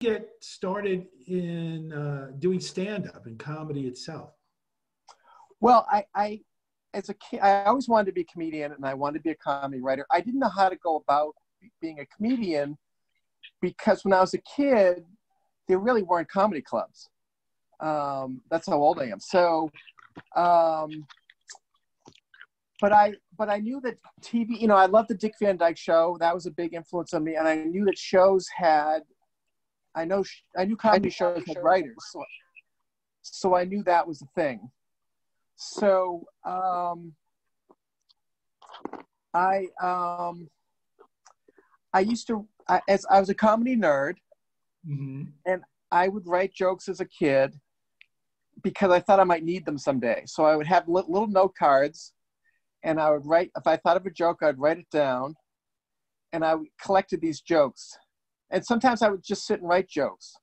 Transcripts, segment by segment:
get started in uh, doing stand-up and comedy itself? Well, I, I, as a kid, I always wanted to be a comedian and I wanted to be a comedy writer. I didn't know how to go about being a comedian because when I was a kid, there really weren't comedy clubs. Um, that's how old I am. So, um, but I, but I knew that TV, you know, I loved the Dick Van Dyke show. That was a big influence on me. And I knew that shows had, I know, I knew comedy shows had writers. So, so I knew that was a thing. So, um, I, um, I used to, I, as I was a comedy nerd, mm-hmm. and I would write jokes as a kid because I thought I might need them someday. So I would have li- little note cards, and I would write. If I thought of a joke, I'd write it down, and I collected these jokes. And sometimes I would just sit and write jokes.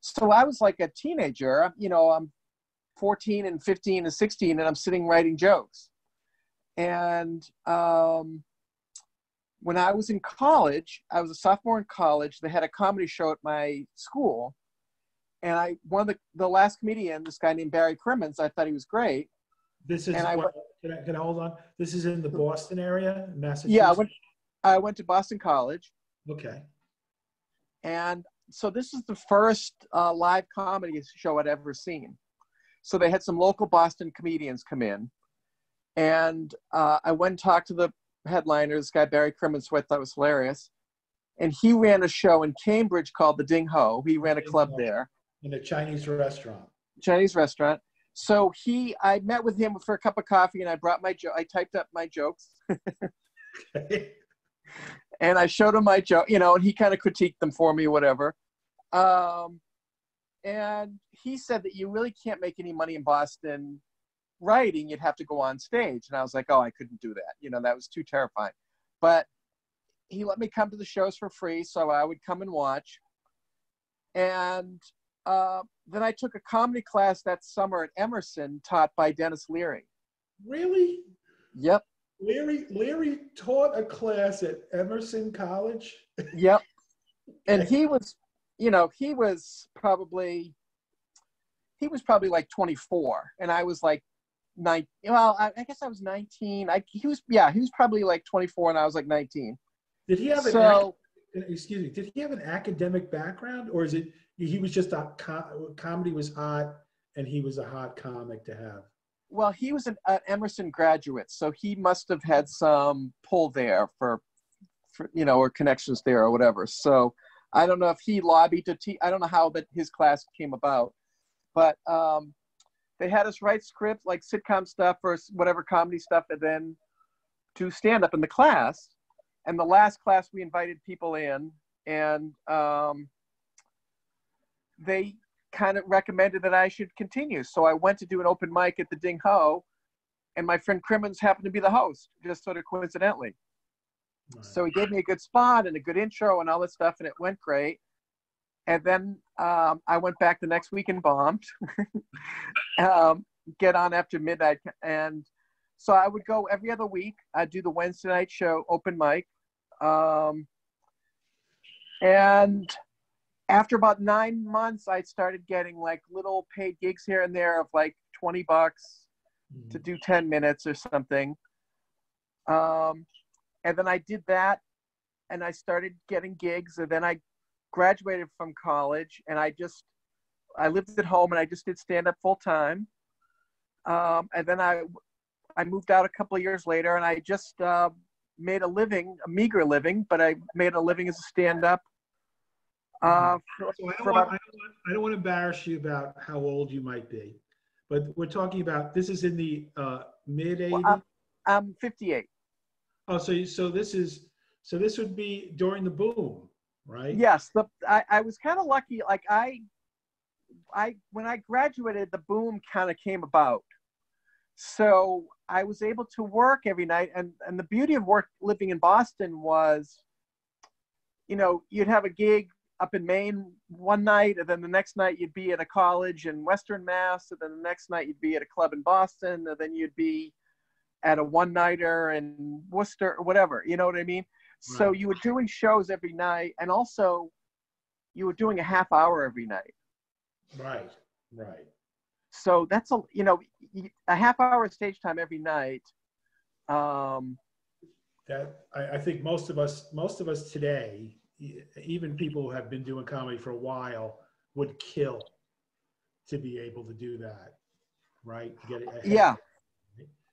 So I was like a teenager. You know, I'm 14 and 15 and 16, and I'm sitting writing jokes. And um, when I was in college, I was a sophomore in college. They had a comedy show at my school, and I one of the the last comedian, this guy named Barry Crimmins. I thought he was great. This is. I, what, can, I, can I hold on? This is in the Boston area, Massachusetts. Yeah, I went. I went to Boston College. Okay. And so this is the first uh, live comedy show I'd ever seen. So they had some local Boston comedians come in, and uh, I went and talked to the headliner, this guy Barry I thought was hilarious. And he ran a show in Cambridge called the Ding Ho. He ran a club there. In a Chinese restaurant. Chinese restaurant. So he, I met with him for a cup of coffee, and I brought my, jo- I typed up my jokes. and I showed him my joke, you know, and he kind of critiqued them for me, whatever. Um, and he said that you really can't make any money in Boston writing, you'd have to go on stage. And I was like, oh, I couldn't do that. You know, that was too terrifying. But he let me come to the shows for free, so I would come and watch. And uh, then I took a comedy class that summer at Emerson, taught by Denis Leary. Really? Yep. Leary Leary taught a class at Emerson College. Yep. And he was, you know, he was probably he was probably like 24 and I was like nine. Well, I, I, guess I was 19. I he was yeah he was probably like 24 and I was like 19. Did he have so, an excuse me? Did he have an academic background or is it he was just a comedy was hot and he was a hot comic to have? Well, he was an, an Emerson graduate, so he must have had some pull there for, for you know or connections there or whatever. So I don't know if he lobbied to teach. I don't know how that his class came about, but um, they had us write scripts like sitcom stuff or whatever comedy stuff, and then to stand up in the class. And the last class, we invited people in, and um, they kind of recommended that I should continue. So I went to do an open mic at the Ding Ho, and my friend Crimmins happened to be the host, just sort of coincidentally. So he gave me a good spot and a good intro and all this stuff, and it went great and then um, I went back the next week and bombed. um, get on after midnight, and so I would go every other week. I'd do the Wednesday night show, open mic, um, and after about nine months, I started getting like little paid gigs here and there of like twenty bucks mm-hmm. to do ten minutes or something. Um, and then I did that, and I started getting gigs, and then I graduated from college and I just I lived at home and I just did stand up full time. Um, and then I I moved out a couple of years later and I just uh, made a living, a meager living, but I made a living as a stand up. Uh, so I, don't want, I, don't want, I don't want to embarrass you about how old you might be, but we're talking about this is in the uh, mid 80s. Well, I'm, I'm 58. Oh, so so this is so this would be during the boom right? Yes, the I, I was kind of lucky. Like I, I when I graduated, the boom kind of came about. So I was able to work every night, and and the beauty of work living in Boston was, you know, you'd have a gig up in Maine one night, and then the next night you'd be at a college in Western Mass, and then the next night you'd be at a club in Boston, and then you'd be at a one nighter in Worcester or whatever. You know what I mean? So you were doing shows every night, and also you were doing a half hour every night. Right, right. So that's a you know a half hour stage time every night. Um, that I, I think most of us most of us today, even people who have been doing comedy for a while, would kill to be able to do that, right? Yeah,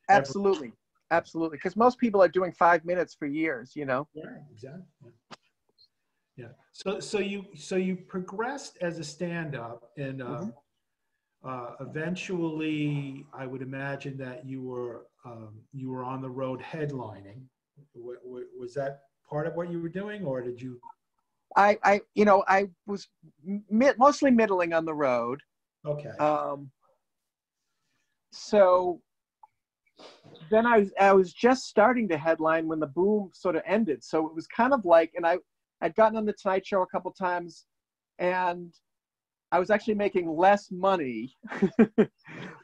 absolutely, absolutely. Because most people are doing five minutes for years, you know. Yeah, exactly. Yeah. So so you so you progressed as a stand-up, and uh, mm-hmm. uh, eventually, I would imagine that you were um, you were on the road headlining. W- w- was that part of what you were doing, or did you? I, I, you know, I was mostly middling on the road. Okay. Um, so then I was, I was just starting to headline when the boom sort of ended. So it was kind of like, and I, I'd gotten on the Tonight Show a couple times, and I was actually making less money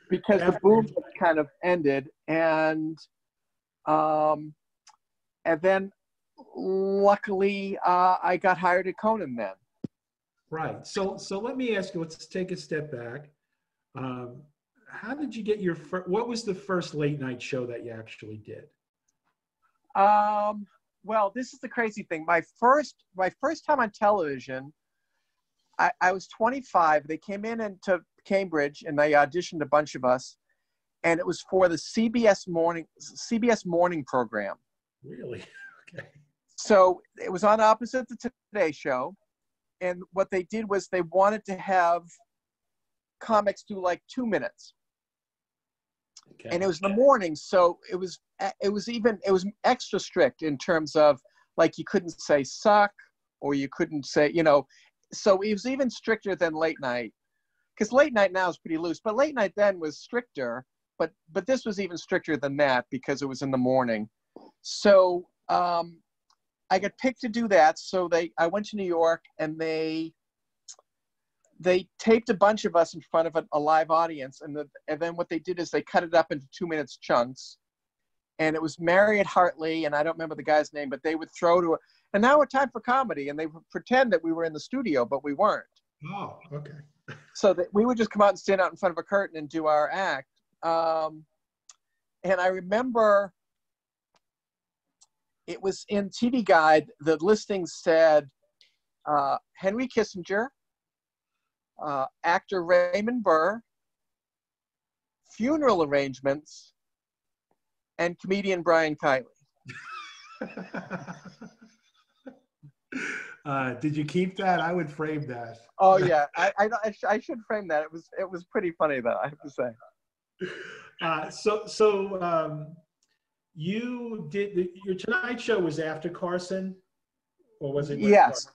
because the boom kind of ended, and um, and then luckily uh, I got hired at Conan then. Right. So so let me ask you. Let's take a step back. Um, how did you get your first? What was the first late night show that you actually did? Um. Well, this is the crazy thing. My first my first time on television, I, I was 25. They came in into Cambridge and they auditioned a bunch of us, and it was for the CBS morning CBS morning program. Really? So it was on opposite the Today Show, and what they did was they wanted to have comics do like two minutes. Okay. And it was in the morning, so it was it was even it was extra strict in terms of like you couldn't say suck or you couldn't say you know, so it was even stricter than late night because late night now is pretty loose, but late night then was stricter. But but this was even stricter than that because it was in the morning. So um, I got picked to do that. So they, I went to New York and they, they taped a bunch of us in front of a, a live audience. And, the, and then what they did is they cut it up into two minutes chunks. And it was Mariette Hartley, and I don't remember the guy's name, but they would throw to a, and now it's time for comedy. And they would pretend that we were in the studio, but we weren't. Oh, okay. so that we would just come out and stand out in front of a curtain and do our act. Um, and I remember it was in TV Guide, the listing said uh, Henry Kissinger, uh, actor Raymond Burr, funeral arrangements, and comedian Brian Kiley. uh, did you keep that? I would frame that. Oh yeah, I, I, I, should frame that. It was it was pretty funny though. I have to say. Uh, so so um, you did your Tonight Show was after Carson, or was it? Yes.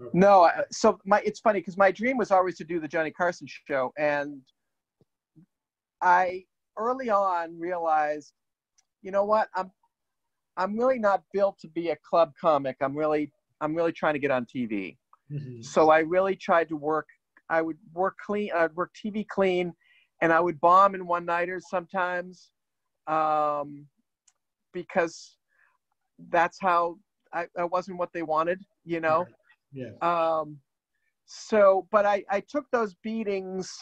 Okay. No. So my it's funny because my dream was always to do the Johnny Carson show, and I early on realized, you know what, I'm I'm really not built to be a club comic. I'm really I'm really trying to get on TV. Mm-hmm. So I really tried to work. I would work clean. I'd work TV clean, and I would bomb in one nighters sometimes. Um, because that's how I, I wasn't what they wanted, you know? Yeah. Um, so, but I, I took those beatings,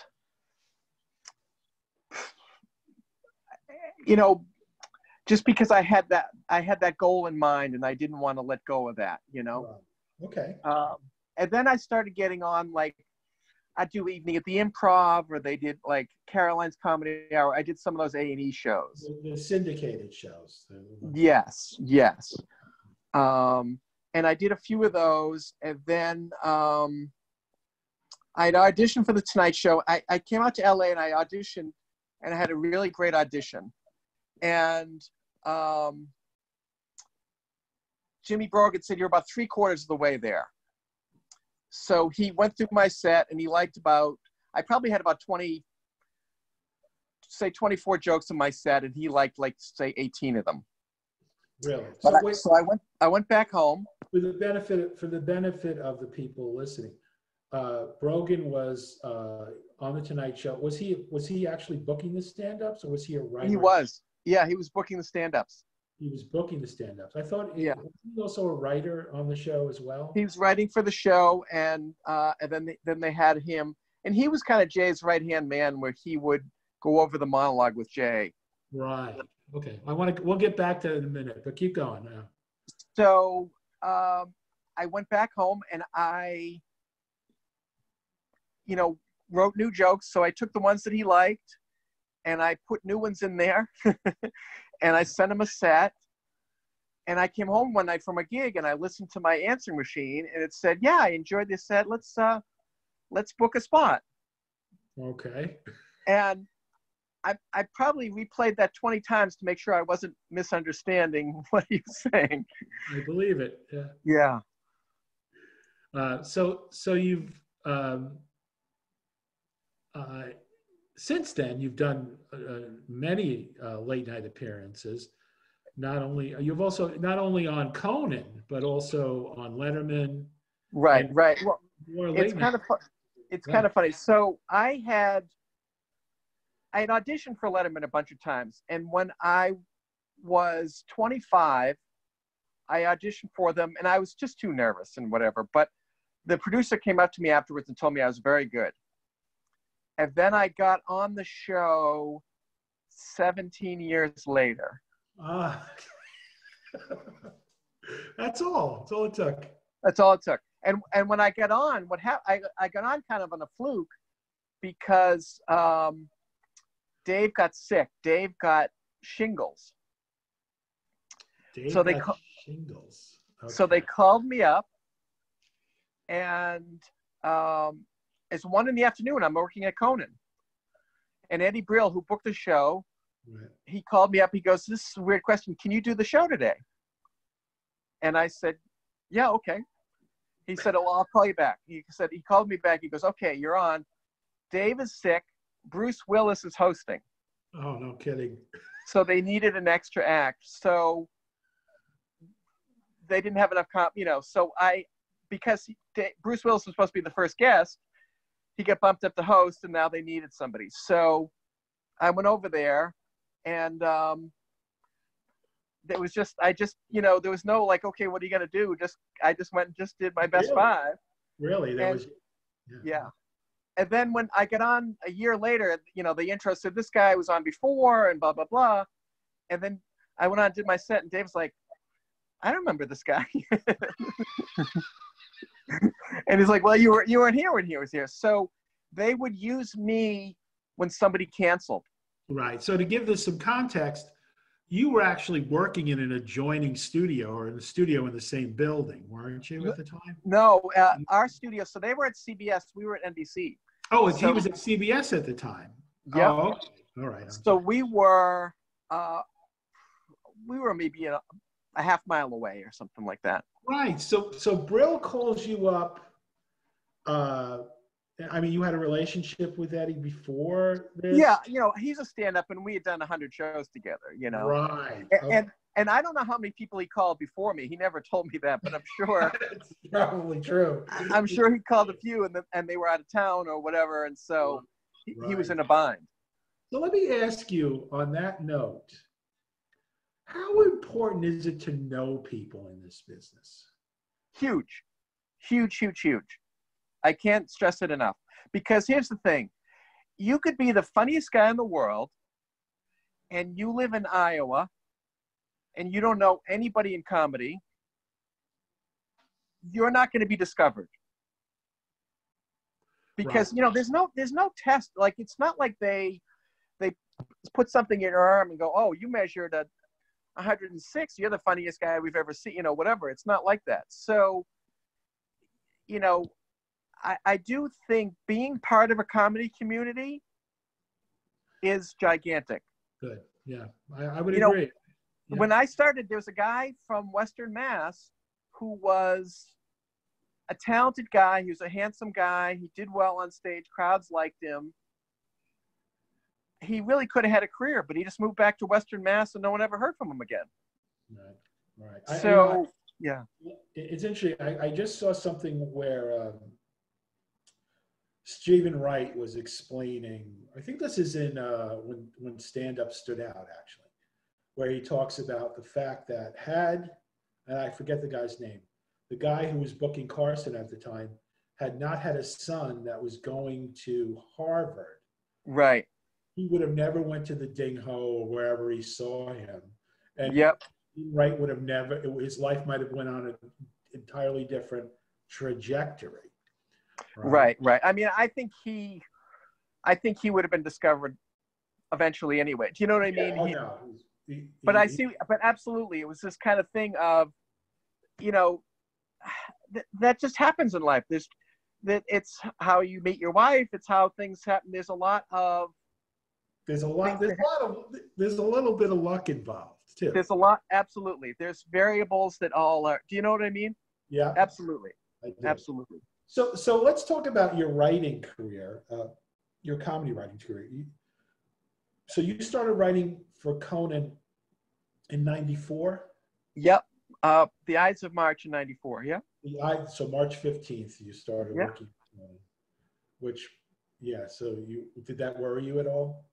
you know, just because I had that, I had that goal in mind and I didn't want to let go of that, you know? Okay. Um, and then I started getting on like I do evening at the Improv, or they did like Caroline's Comedy Hour. I did some of those A and E shows. The, the syndicated shows. Yes, yes. Um, and I did a few of those, and then um, I'd auditioned for the Tonight Show. I, I came out to LA and I auditioned, and I had a really great audition. And um, Jimmy Brogan said, "You're about three quarters of the way there." So he went through my set and he liked about, I probably had about 20, say 24 jokes in my set and he liked like say 18 of them. Really? So, I, so I went, I went back home. For the benefit, for the benefit of the people listening, uh, Brogan was uh, on the Tonight Show. Was he was he actually booking the stand-ups or was he a writer? He was. Yeah, he was booking the stand-ups. He was booking the stand-ups. I thought he, Yeah. was he also a writer on the show as well. He was writing for the show, and uh, and then they, then they had him, and he was kind of Jay's right hand man, where he would go over the monologue with Jay. Right. Okay. I want to. We'll get back to it in a minute, but keep going now. So um, I went back home, and I, you know, wrote new jokes. So I took the ones that he liked, and I put new ones in there, and I sent him a set. And I came home one night from a gig, and I listened to my answering machine, and it said, "Yeah, I enjoyed this set. Let's uh, let's book a spot." Okay. and I, I probably replayed that 20 times to make sure I wasn't misunderstanding what he was saying. I believe it. Yeah. Yeah. Uh, so so you've um, uh, since then you've done uh, many uh, late night appearances. Not only you've also not only on Conan but also on Letterman. Right, right. Well, it's kind of it's Go kind of funny. So I had I had auditioned for Letterman a bunch of times, and when I was 25, I auditioned for them, and I was just too nervous and whatever. But the producer came up to me afterwards and told me I was very good. And then I got on the show 17 years later. Ah. That's all. That's all it took. That's all it took. And and when I got on, what happened? I I got on kind of on a fluke because um, Dave got sick. Dave got shingles. Dave So they got ca- shingles. So they called me up, and um, it's one in the afternoon. I'm working at Conan, and Eddie Brill, who booked the show, Right. he called me up. He goes, "This is a weird question. Can you do the show today?" And I said, "Yeah, okay." He said, "Well, I'll call you back." He said he called me back. He goes, "Okay, you're on. Dave is sick. Bruce Willis is hosting, Oh no, kidding. so they needed an extra act. So they didn't have enough comp, you know. So I, because Bruce Willis was supposed to be the first guest, he got bumped up to host, and now they needed somebody. So I went over there, and um, there was just I just you know there was no like okay what are you gonna do? Just I just went and just did my best Really? five. Really? That And- was. Yeah. And then when I got on a year later, you know, the intro said this guy was on before and blah blah blah. And then I went on and did my set and Dave's like, I don't remember this guy. and he's like, Well, you were you weren't here when he was here. So they would use me when somebody canceled. Right. So to give this some context, you were actually working in an adjoining studio or in a studio in the same building, weren't you at the time? No, uh, our studio. So they were at CBS. We were at NBC. Oh, he So- was at CBS at the time. Yeah. Oh, okay. All right. So sorry. we were, uh, we were maybe in a, a half mile away or something like that. Right. So so Brill calls you up. Uh, I mean, you had a relationship with Eddie before this. Yeah, you know, he's a stand-up, and we had done a hundred shows together. You know, Right. A- Okay. and and I don't know how many people he called before me. He never told me that, but I'm sure It's probably true. I'm sure he called a few, and the, and they were out of town or whatever, and so he, he was in a bind. So let me ask you on that note, how important is it to know people in this business? Huge, huge, huge, huge. I can't stress it enough. Because here's the thing you could be the funniest guy in the world, and you live in Iowa, and you don't know anybody in comedy, you're not going to be discovered. Because Right. you know, there's no there's no test. Like it's not like they they put something in your arm and go, oh, you measured a 106. You're the funniest guy we've ever seen. You know, whatever. It's not like that. So, you know, I, I do think being part of a comedy community is gigantic. Good. Yeah, I, I would You know. Yeah. When I started, there was a guy from Western Mass who was a talented guy. He was a handsome guy. He did well on stage. Crowds liked him. He really could have had a career, but he just moved back to Western Mass and no one ever heard from him again. Right. Right. I- you know, So, yeah. It- It's interesting. I, I just saw something where um, Steven Wright was explaining. I think this is in uh, when when stand up stood out actually, where he talks about the fact that had, and I forget the guy's name, the guy who was booking Carson at the time had not had a son that was going to Harvard. Right. He would have never went to the Ding Ho or wherever he saw him. And yep. Wright would have never, his life might have went on an entirely different trajectory. Right? right, right. I mean, I think he, I think he would have been discovered eventually anyway. Do you know what I mean? Yeah, oh, he, no. he, but I see, but absolutely, it was this kind of thing of, you know, th- that just happens in life. There's that it's how you meet your wife. It's how things happen. There's a lot of there's a lot. There's a lot of. There's a little bit of luck involved too. There's a lot. Absolutely. There's variables that all are. Do you know what I mean? Yeah. Absolutely. Absolutely. So so let's talk about your writing career, uh, your comedy writing career. You, so you started writing for Conan in '94. Yep. Uh, the Ides of March in '94. Yeah. The I, so March 15th you started yep. working, which yeah. So you did that worry you at all?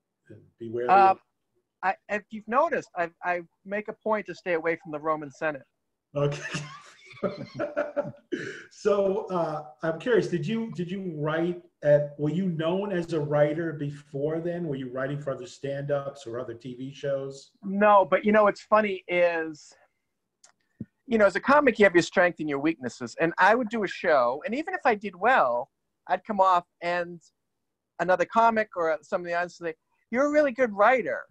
Beware. Uh, I, if you've noticed, I, I make a point to stay away from the Roman Senate. Okay. so uh, I'm curious. Did you did you write at? Were you known as a writer before then? Were you writing for other stand-ups or other TV shows? No, but you know what's funny is, you know, as a comic, you have your strengths and your weaknesses. And I would do a show, and even if I did well, I'd come off and another comic or some of the audience would say, "You're a really good writer."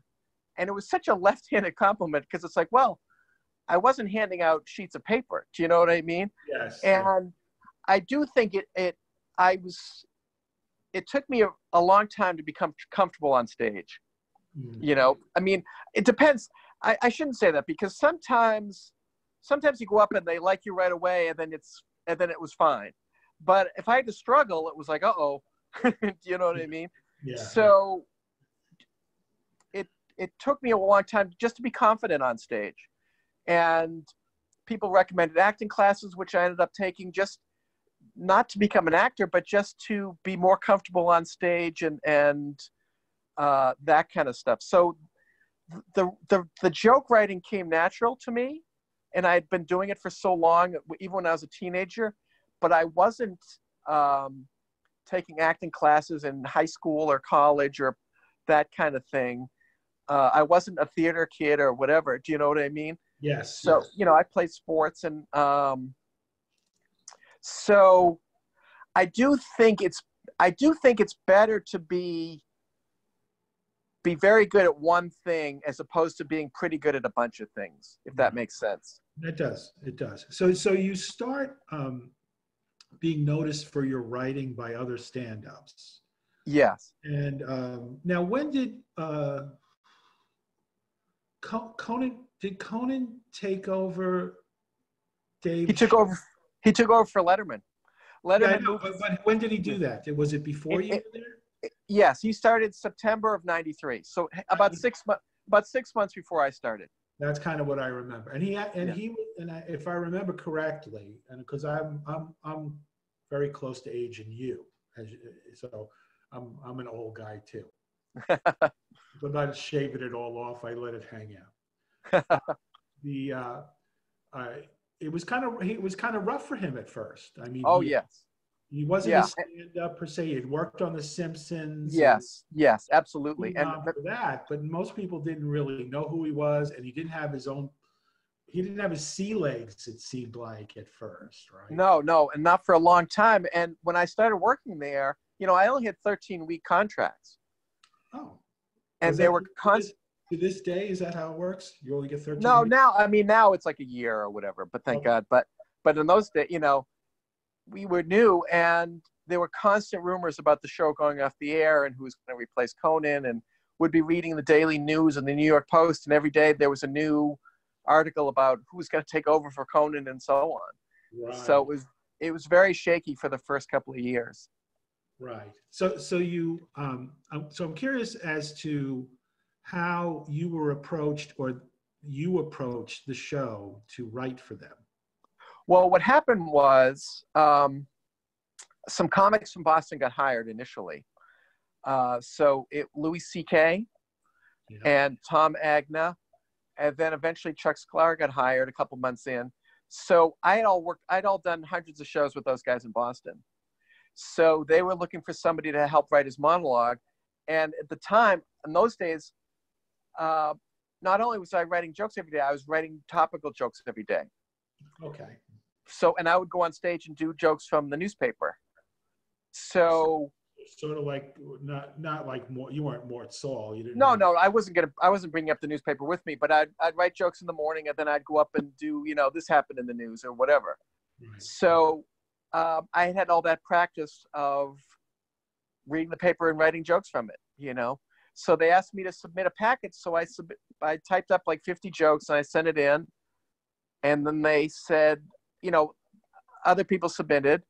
And it was such a left-handed compliment because it's like, well, I wasn't handing out sheets of paper. Do you know what I mean? Yes. And I do think it, it I was, it took me a, a long time to become comfortable on stage. Mm. You know, I mean, it depends. I, I shouldn't say that because sometimes, sometimes you go up and they like you right away and then it's, and then it was fine. But if I had to struggle, it was like, uh oh. do you know what I mean? Yeah. So it took me a long time just to be confident on stage. And people recommended acting classes, which I ended up taking just not to become an actor, but just to be more comfortable on stage and, and uh, that kind of stuff. So the, the, the joke writing came natural to me. And I had been doing it for so long, even when I was a teenager, but I wasn't um, taking acting classes in high school or college or that kind of thing uh, I wasn't a theater kid or whatever. Do you know what I mean? Yes. So yes. you know, I played sports, and um, so I do think it's I do think it's better to be be very good at one thing as opposed to being pretty good at a bunch of things. If that makes sense. It does. It does. So so you start um, being noticed for your writing by other stand-ups. Yes. And um, now, when did uh, Conan did Conan take over Dave? He took over. He took over for Letterman. Letterman. Yeah, know, but, but, when did he do that? Was it before it, you it, were there? yes, he started September of '93. So about six months. About six months before I started. That's kind of what I remember. And he and yeah. he and I, if I remember correctly, and because I'm I'm I'm very close to age and you, as, so I'm I'm an old guy too. I'm not shaving it all off. I let it hang out. the uh, uh, it was kind of it was kind of rough for him at first. I mean, oh he, yes, he wasn't yeah. a stand up per se. He had worked on The Simpsons. Yes, yes, absolutely. And for that, but most people didn't really know who he was, and he didn't have his own. He didn't have his sea legs. It seemed like at first, right? No, no, and not for a long time. And when I started working there, you know, I only had 13 week contracts. Oh and they were constant. To this day, is that how it works? You only get 13 No, weeks? now, I mean, now it's like a year or whatever, but thank okay. God. But, but in those days, you know, we were new and there were constant rumors about the show going off the air and who was going to replace Conan and would be reading the daily news and the New York Post. And every day there was a new article about who's going to take over for Conan and so on. Right. So it was, it was very shaky for the first couple of years. Right. So, so you, um, so I'm curious as to how you were approached or you approached the show to write for them. Well, what happened was um, some comics from Boston got hired initially. Uh, so it Louis C.K. Yeah. and Tom Agna and then eventually Chuck Sklar got hired a couple months in. So I had all worked, I'd all done hundreds of shows with those guys in Boston. So they were looking for somebody to help write his monologue. And at the time, in those days, uh, not only was I writing jokes every day, I was writing topical jokes every day. Okay. So, and I would go on stage and do jokes from the newspaper. So sort of like not not like more you weren't Mort Sahl. You didn't. No, no, I wasn't gonna. I wasn't bringing up the newspaper with me, but I'd I'd write jokes in the morning, and then I'd go up and do you know this happened in the news or whatever. Right. So um, I had had all that practice of reading the paper and writing jokes from it. You know, so they asked me to submit a packet, so I submit. I typed up like 50 jokes and I sent it in, and then they said, you know, other people submitted,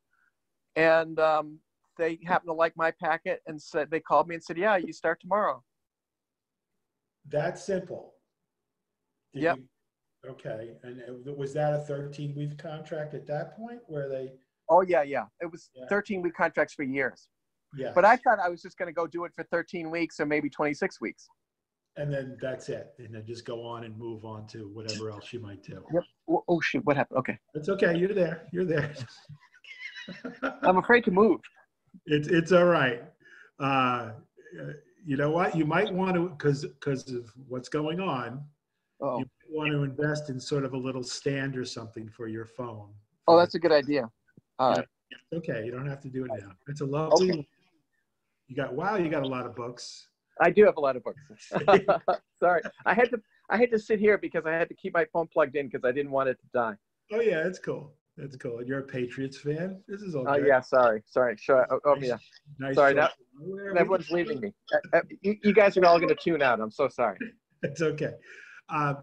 and um, they happened to like my packet and said they called me and said, "Yeah, you start tomorrow." That simple. Did yep. You, okay, and was that a 13 week contract at that point where they? Oh yeah, yeah. It was yeah. 13 week contracts for years. Yeah. But I thought I was just going to go do it for 13 weeks or maybe 26 weeks. And then that's it. And then just go on and move on to whatever else you might do. Yep. Oh, oh shoot! What happened? Okay. It's okay. You're there. You're there. I'm afraid to move. It's it's all right. Uh, you know what? You might want to because because of what's going on. Oh. You want to invest in sort of a little stand or something for your phone. Oh, that's a good idea. All right. Okay, you don't have to do it now. It's a lovely. Okay. You got wow, you got a lot of books. I do have a lot of books. Sorry, I had to I had to sit here because I had to keep my phone plugged in because I didn't want it to die. Oh yeah, it's cool. That's cool. And you're a Patriots fan. This is all. Oh yeah, sorry, sorry. Sure. Oh, oh yeah. Nice sorry. Now, everyone's leaving me. Uh, uh, you, you, guys are all going to tune out. I'm so sorry. it's okay. Um,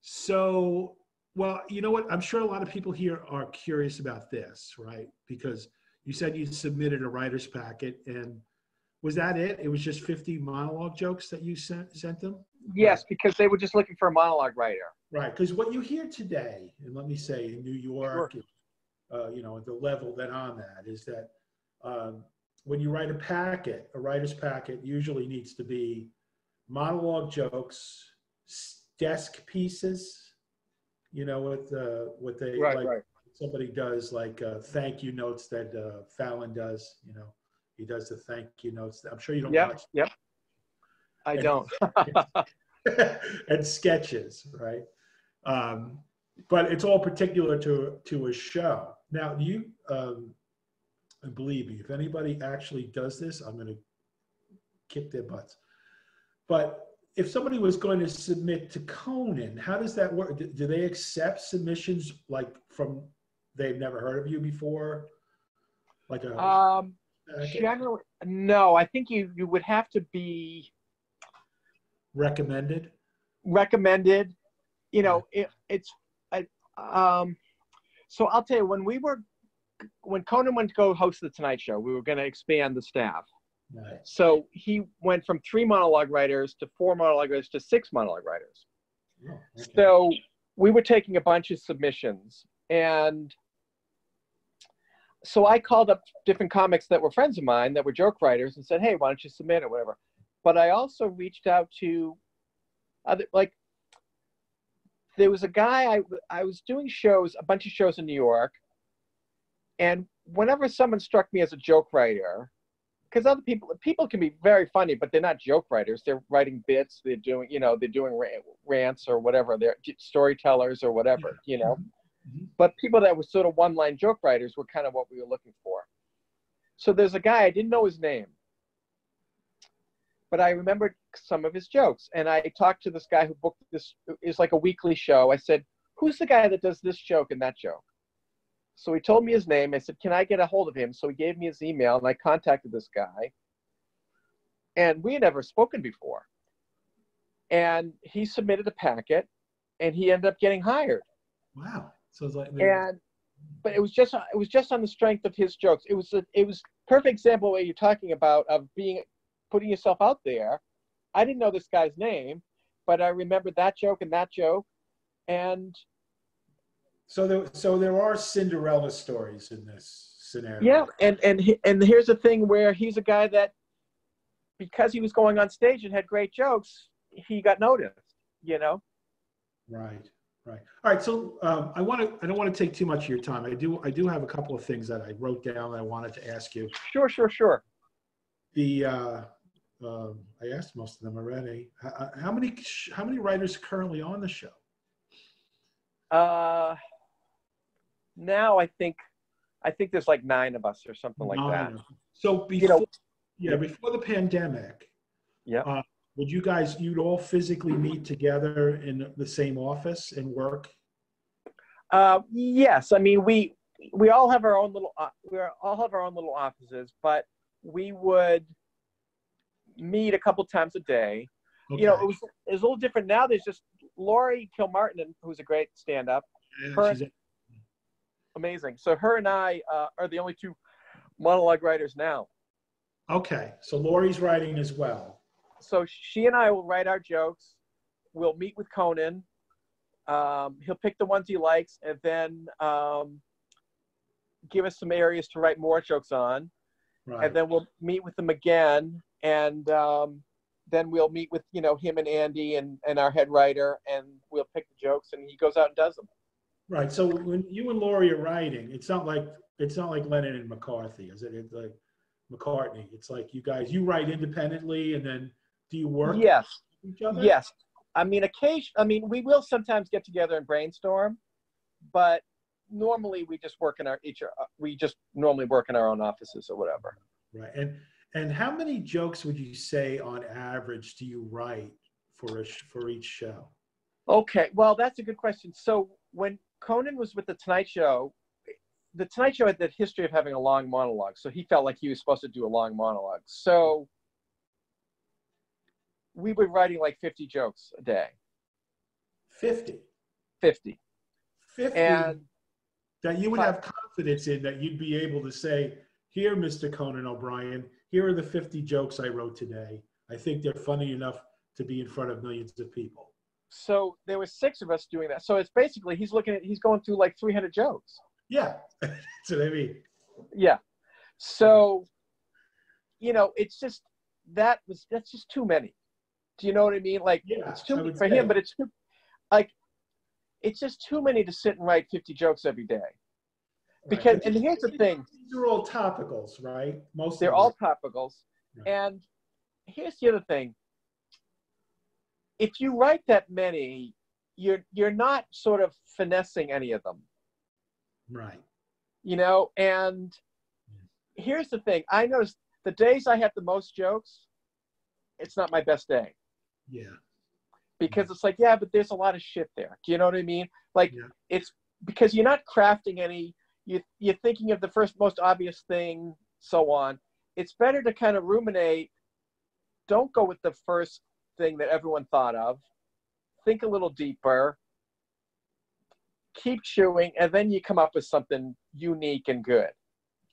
so, well, you know what? I'm sure a lot of people here are curious about this, right? Because you said you submitted a writer's packet, and was that it? It was just 50 monologue jokes that you sent sent them. Yes, because they were just looking for a monologue writer. Right, because what you hear today, and let me say in New York, sure uh, you know, the level that I'm at, is that um, when you write a packet, a writer's packet usually needs to be monologue jokes, desk pieces, you know, what uh, what they right, like right. somebody does like uh, thank you notes that uh, Fallon does, you know, he does the thank you notes. I'm sure you don't yep, watch. Yep. I and, don't. and sketches, right? Um, but it's all particular to to a show. Now, do you um, believe me? If anybody actually does this, I'm going to kick their butts. But if somebody was going to submit to Conan, how does that work? Do, do they accept submissions like from they've never heard of you before? Like a um, generally no. I think you you would have to be recommended. Recommended. You know, it, it's um, so I'll tell you when we were when Conan went to go host the Tonight Show, we were going to expand the staff. Right. So he went from three monologue writers to four monologue writers to six monologue writers. Oh, okay. So we were taking a bunch of submissions, and so I called up different comics that were friends of mine that were joke writers and said, "Hey, why don't you submit it, whatever." But I also reached out to other like there was a guy I, I was doing shows, a bunch of shows in New York. And whenever someone struck me as a joke writer, because other people people can be very funny, but they're not joke writers. They're writing bits. They're doing you know they're doing rants or whatever. They're storytellers or whatever you know. Mm-hmm. But people that were sort of one line joke writers were kind of what we were looking for. So there's a guy I didn't know his name, but I remembered some of his jokes. And I talked to this guy who booked this is like a weekly show. I said, "Who's the guy that does this joke and that joke?" So he told me his name. I said, "Can I get a hold of him?" So he gave me his email, and I contacted this guy. And we had never spoken before. And he submitted a packet, and he ended up getting hired. Wow! So it's like and but it was just it was just on the strength of his jokes. It was a, it was perfect example of what you're talking about of being putting yourself out there. I didn't know this guy's name, but I remembered that joke and that joke, and so there, so there are Cinderella stories in this scenario. Yeah, and and and here's the thing where he's a guy that because he was going on stage and had great jokes, he got noticed. You know. Right. Right. All right. So um, I want to. I don't want to take too much of your time. I do. I do have a couple of things that I wrote down that I wanted to ask you. Sure. Sure. Sure. The uh, uh, I asked most of them already. How, how many How many writers currently on the show? Uh, now I think, I think there's like nine of us or something like nine. that. So before, you know, yeah, before the pandemic, yeah. Uh, would you guys you'd all physically meet together in the same office and work uh, yes i mean we we all have our own little uh, we all have our own little offices but we would meet a couple times a day okay. you know it was, it was a little different now there's just laurie kilmartin who's a great stand-up yeah, her, amazing so her and i uh, are the only two monologue writers now okay so laurie's writing as well so she and I will write our jokes. We'll meet with Conan. Um, he'll pick the ones he likes and then um, give us some areas to write more jokes on. Right. And then we'll meet with them again. And um, then we'll meet with, you know, him and Andy and, and our head writer and we'll pick the jokes and he goes out and does them. Right. So when you and Laurie are writing, it's not like it's not like Lennon and McCarthy, is it? It's like McCartney. It's like you guys you write independently and then do you work? Yes. Yes. I mean, occasion. I mean, we will sometimes get together and brainstorm, but normally we just work in our each. Uh, we just normally work in our own offices or whatever. Right. And and how many jokes would you say on average do you write for a, for each show? Okay. Well, that's a good question. So when Conan was with the Tonight Show, the Tonight Show had the history of having a long monologue, so he felt like he was supposed to do a long monologue. So we were writing like 50 jokes a day. 50. 50. 50 and that you would have confidence in that you'd be able to say, here, Mr. Conan O'Brien, here are the 50 jokes I wrote today. I think they're funny enough to be in front of millions of people. So there were six of us doing that. So it's basically he's looking at he's going through like 300 jokes. Yeah, that's what I mean. Yeah. So, you know, it's just that was that's just too many. Do you know what I mean? Like yeah, it's too many for say. him, but it's too, like it's just too many to sit and write 50 jokes every day. Because right. and here's the thing. These are all topicals, right? Most they're all topicals. Right. And here's the other thing. If you write that many, you're you're not sort of finessing any of them. Right. You know, and here's the thing. I noticed the days I have the most jokes, it's not my best day. Yeah. Because it's like, yeah, but there's a lot of shit there. Do you know what I mean? Like yeah. it's because you're not crafting any you you're thinking of the first most obvious thing, so on. It's better to kind of ruminate. Don't go with the first thing that everyone thought of. Think a little deeper. Keep chewing, and then you come up with something unique and good.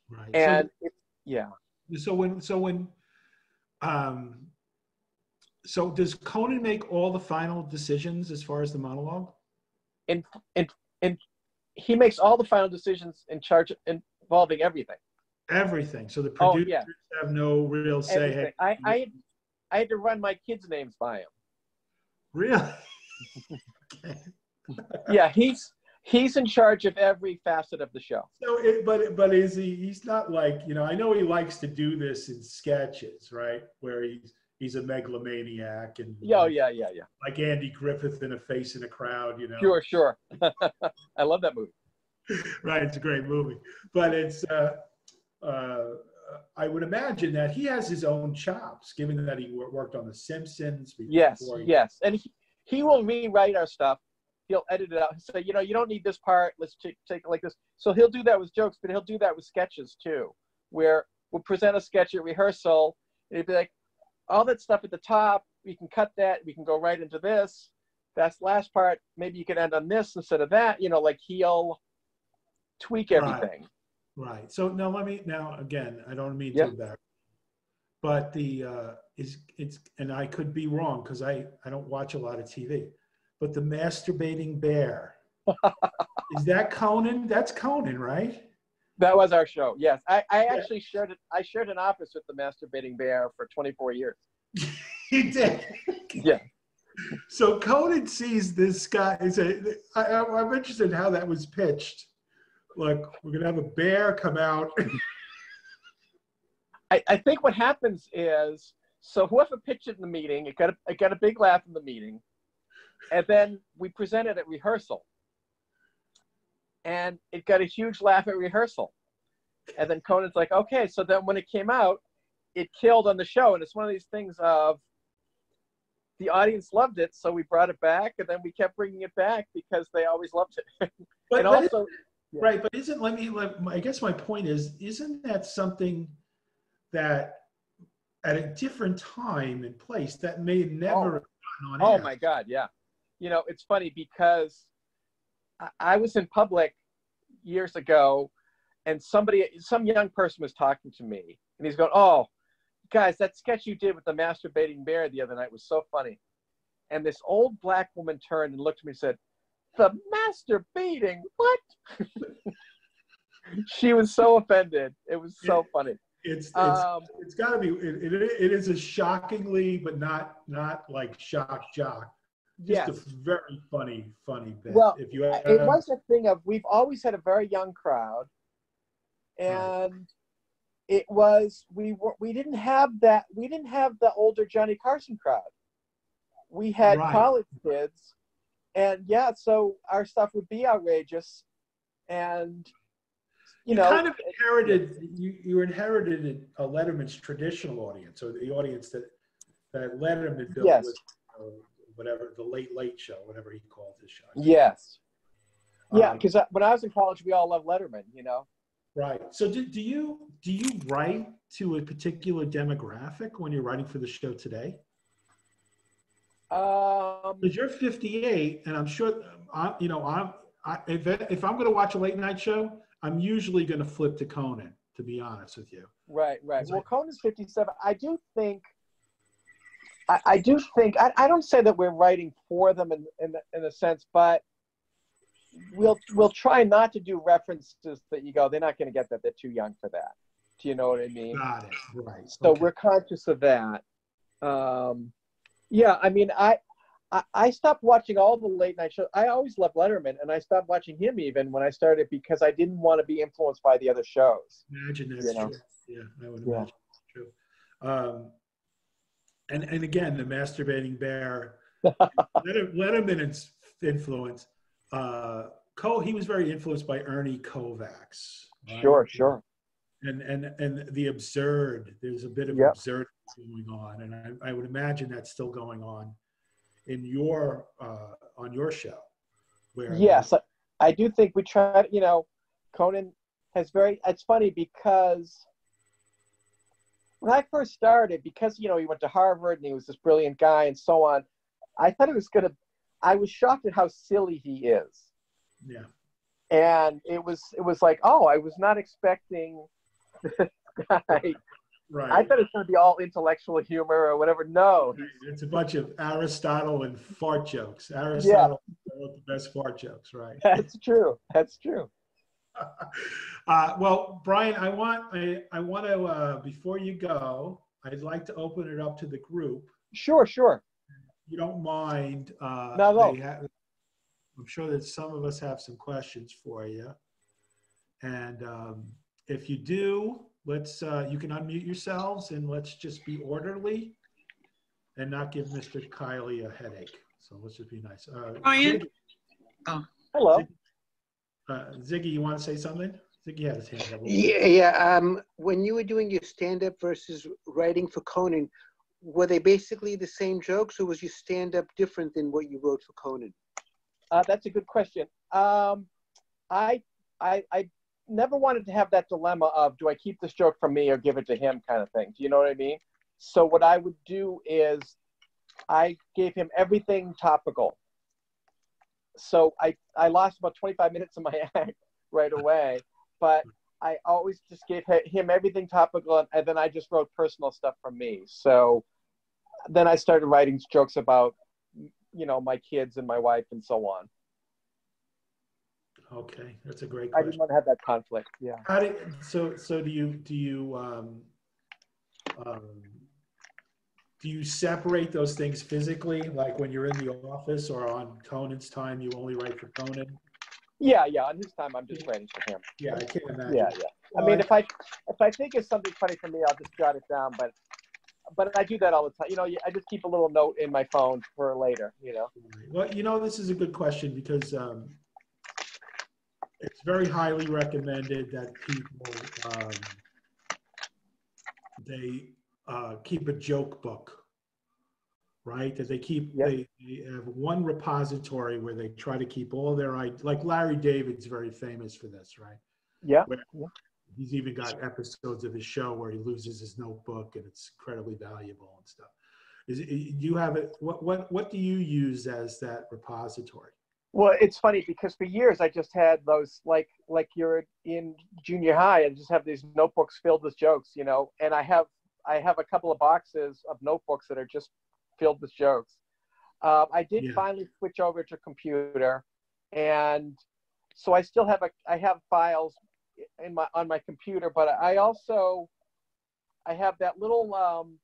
Right. And so, it, yeah. So when so when um so does Conan make all the final decisions as far as the monologue? And and and he makes all the final decisions in charge involving everything. Everything. So the producers oh, yeah. have no real say. Hey, I, I I had to run my kids' names by him. Really? yeah, he's he's in charge of every facet of the show. So, it, but but is he? He's not like you know. I know he likes to do this in sketches, right? Where he's he's a megalomaniac and yeah, oh, yeah, yeah, yeah. Like Andy Griffith in a face in a crowd, you know. Sure, sure. I love that movie. right, it's a great movie, but it's. Uh, uh, I would imagine that he has his own chops, given that he worked on The Simpsons. Yes, he... yes, and he, he will rewrite our stuff. He'll edit it out. He'll say, you know, you don't need this part. Let's take, take it like this. So he'll do that with jokes, but he'll do that with sketches too, where we'll present a sketch at rehearsal, and he'd be like, all that stuff at the top, we can cut that. We can go right into this. That's last part. Maybe you can end on this instead of that. You know, like he'll tweak everything. Right. Right. So now let me now again. I don't mean yep. to back, but the uh, is it's and I could be wrong because I I don't watch a lot of TV, but the masturbating bear. is that Conan? That's Conan, right? That was our show. Yes, I, I actually shared it. I shared an office with the masturbating bear for 24 years. you did. yeah. so Conan sees this guy. He said, I, I'm interested in how that was pitched. Like, we're to have a bear come out. I, I think what happens is so whoever pitched it in the meeting, it got a, it got a big laugh in the meeting, and then we presented at rehearsal, and it got a huge laugh at rehearsal, and then Conan's like, okay, so then when it came out, it killed on the show, and it's one of these things of the audience loved it, so we brought it back, and then we kept bringing it back because they always loved it. and also, yeah. right? But isn't let me? Let, I guess my point is, isn't that something that at a different time and place that may never oh. oh my god yeah you know it's funny because I, I was in public years ago and somebody some young person was talking to me and he's going oh guys that sketch you did with the masturbating bear the other night was so funny and this old black woman turned and looked at me and said the masturbating what? She was so offended. It was so funny. it's it's, um, it's got to be it, it, it is a shockingly but not not like shock jock just yes. a very funny funny bit well if you have, it was a thing of we've always had a very young crowd. And right. it was we were we didn't have that we didn't have the older johnny carson crowd. We had right. college kids and yeah so our stuff would be outrageous and you, you know, kind of inherited you, you inherited a Letterman's traditional audience, or the audience that that Letterman built yes. with uh, whatever the Late Late Show, whatever he called his show. Yes. Yeah, because um, when I was in college, we all loved Letterman. You know. Right. So do, do you do you write to a particular demographic when you're writing for the show today? Um, because you're 58, and I'm sure, I, you know, I'm I, if if I'm going to watch a late night show, I'm usually going to flip to Conan, to be honest with you. Right, right. Well, Conan's 57. I do think, I, I do think, I, I don't say that we're writing for them in, in, in a sense, but we'll we'll try not to do references that you go, they're not going to get that. They're too young for that. Do you know what I mean? Got it. Right. So okay. we're conscious of that. Um, yeah, I mean, I I, I stopped watching all the late night shows. I always loved Letterman, and I stopped watching him even when I started because I didn't want to be influenced by the other shows. Imagine that's you know? true. Yeah, I would imagine yeah. true. Um, and and again, the masturbating bear, Letterman's influence. Uh, Co, he was very influenced by Ernie Kovacs. Right? Sure, sure. And and and the absurd. There's a bit of yep. absurd going on, and I, I would imagine that's still going on in your uh, on your show. Where yes, I do think we try. You know, Conan has very. It's funny because when I first started, because you know he went to Harvard and he was this brilliant guy and so on, I thought it was gonna. I was shocked at how silly he is. Yeah. And it was it was like, oh, I was not expecting this guy Right. I thought it was going to be all intellectual humor or whatever. No, it's a bunch of Aristotle and fart jokes. Aristotle yeah. wrote the best fart jokes, right? That's true. That's true. uh, well, Brian, I want I, I want to uh, before you go, I'd like to open it up to the group. Sure, sure. you don't mind? Uh, no, no. Have, I'm sure that some of us have some questions for you, and um, if you do, let's, uh, you can unmute yourselves and let's just be orderly and not give Mr. Kiley a headache. So let's just be nice. Uh, Brian? Ziggy, oh. Hello. Ziggy, uh, Ziggy, you want to say something? Ziggy had his hand up. Yeah, yeah. Um, when you were doing your stand-up versus writing for Conan, were they basically the same jokes, or was your stand-up different than what you wrote for Conan? Uh, that's a good question. Um, I, I, I never wanted to have that dilemma of do I keep this joke from me or give it to him kind of thing. Do you know what I mean? So what I would do is I gave him everything topical. So I, I lost about 25 minutes of my act right away, but I always just gave him everything topical and then I just wrote personal stuff from me. So then I started writing jokes about, you know, my kids and my wife and so on. Okay, that's a great Question. I didn't want to have that conflict. Yeah. How do, so, so do you, do you, um, um, do you separate those things physically, like when you're in the office or on Conan's time, you only write for Conan? Yeah, yeah. On his time, I'm just writing for him. Yeah, I can't imagine. Yeah, yeah. I mean, if I if I think it's something funny for me, I'll just jot it down. But but I do that all the time. You know, I just keep a little note in my phone for later. You know. Well, you know, this is a good question because um, it's very highly recommended that people um, they uh, keep a joke book, right? That they keep yep. they, they, have one repository where they try to keep all their like Larry David's very famous for this, right? Yeah. He's even got episodes of his show where he loses his notebook and it's incredibly valuable and stuff. Is it, you have it? What what what do you use as that repository? Well, it's funny because for years I just had those like like you're in junior high and just have these notebooks filled with jokes, you know. And I have I have a couple of boxes of notebooks that are just filled with jokes. Uh, I did yeah. finally switch over to computer, and so I still have a I have files in my on my computer, but I also I have that little um,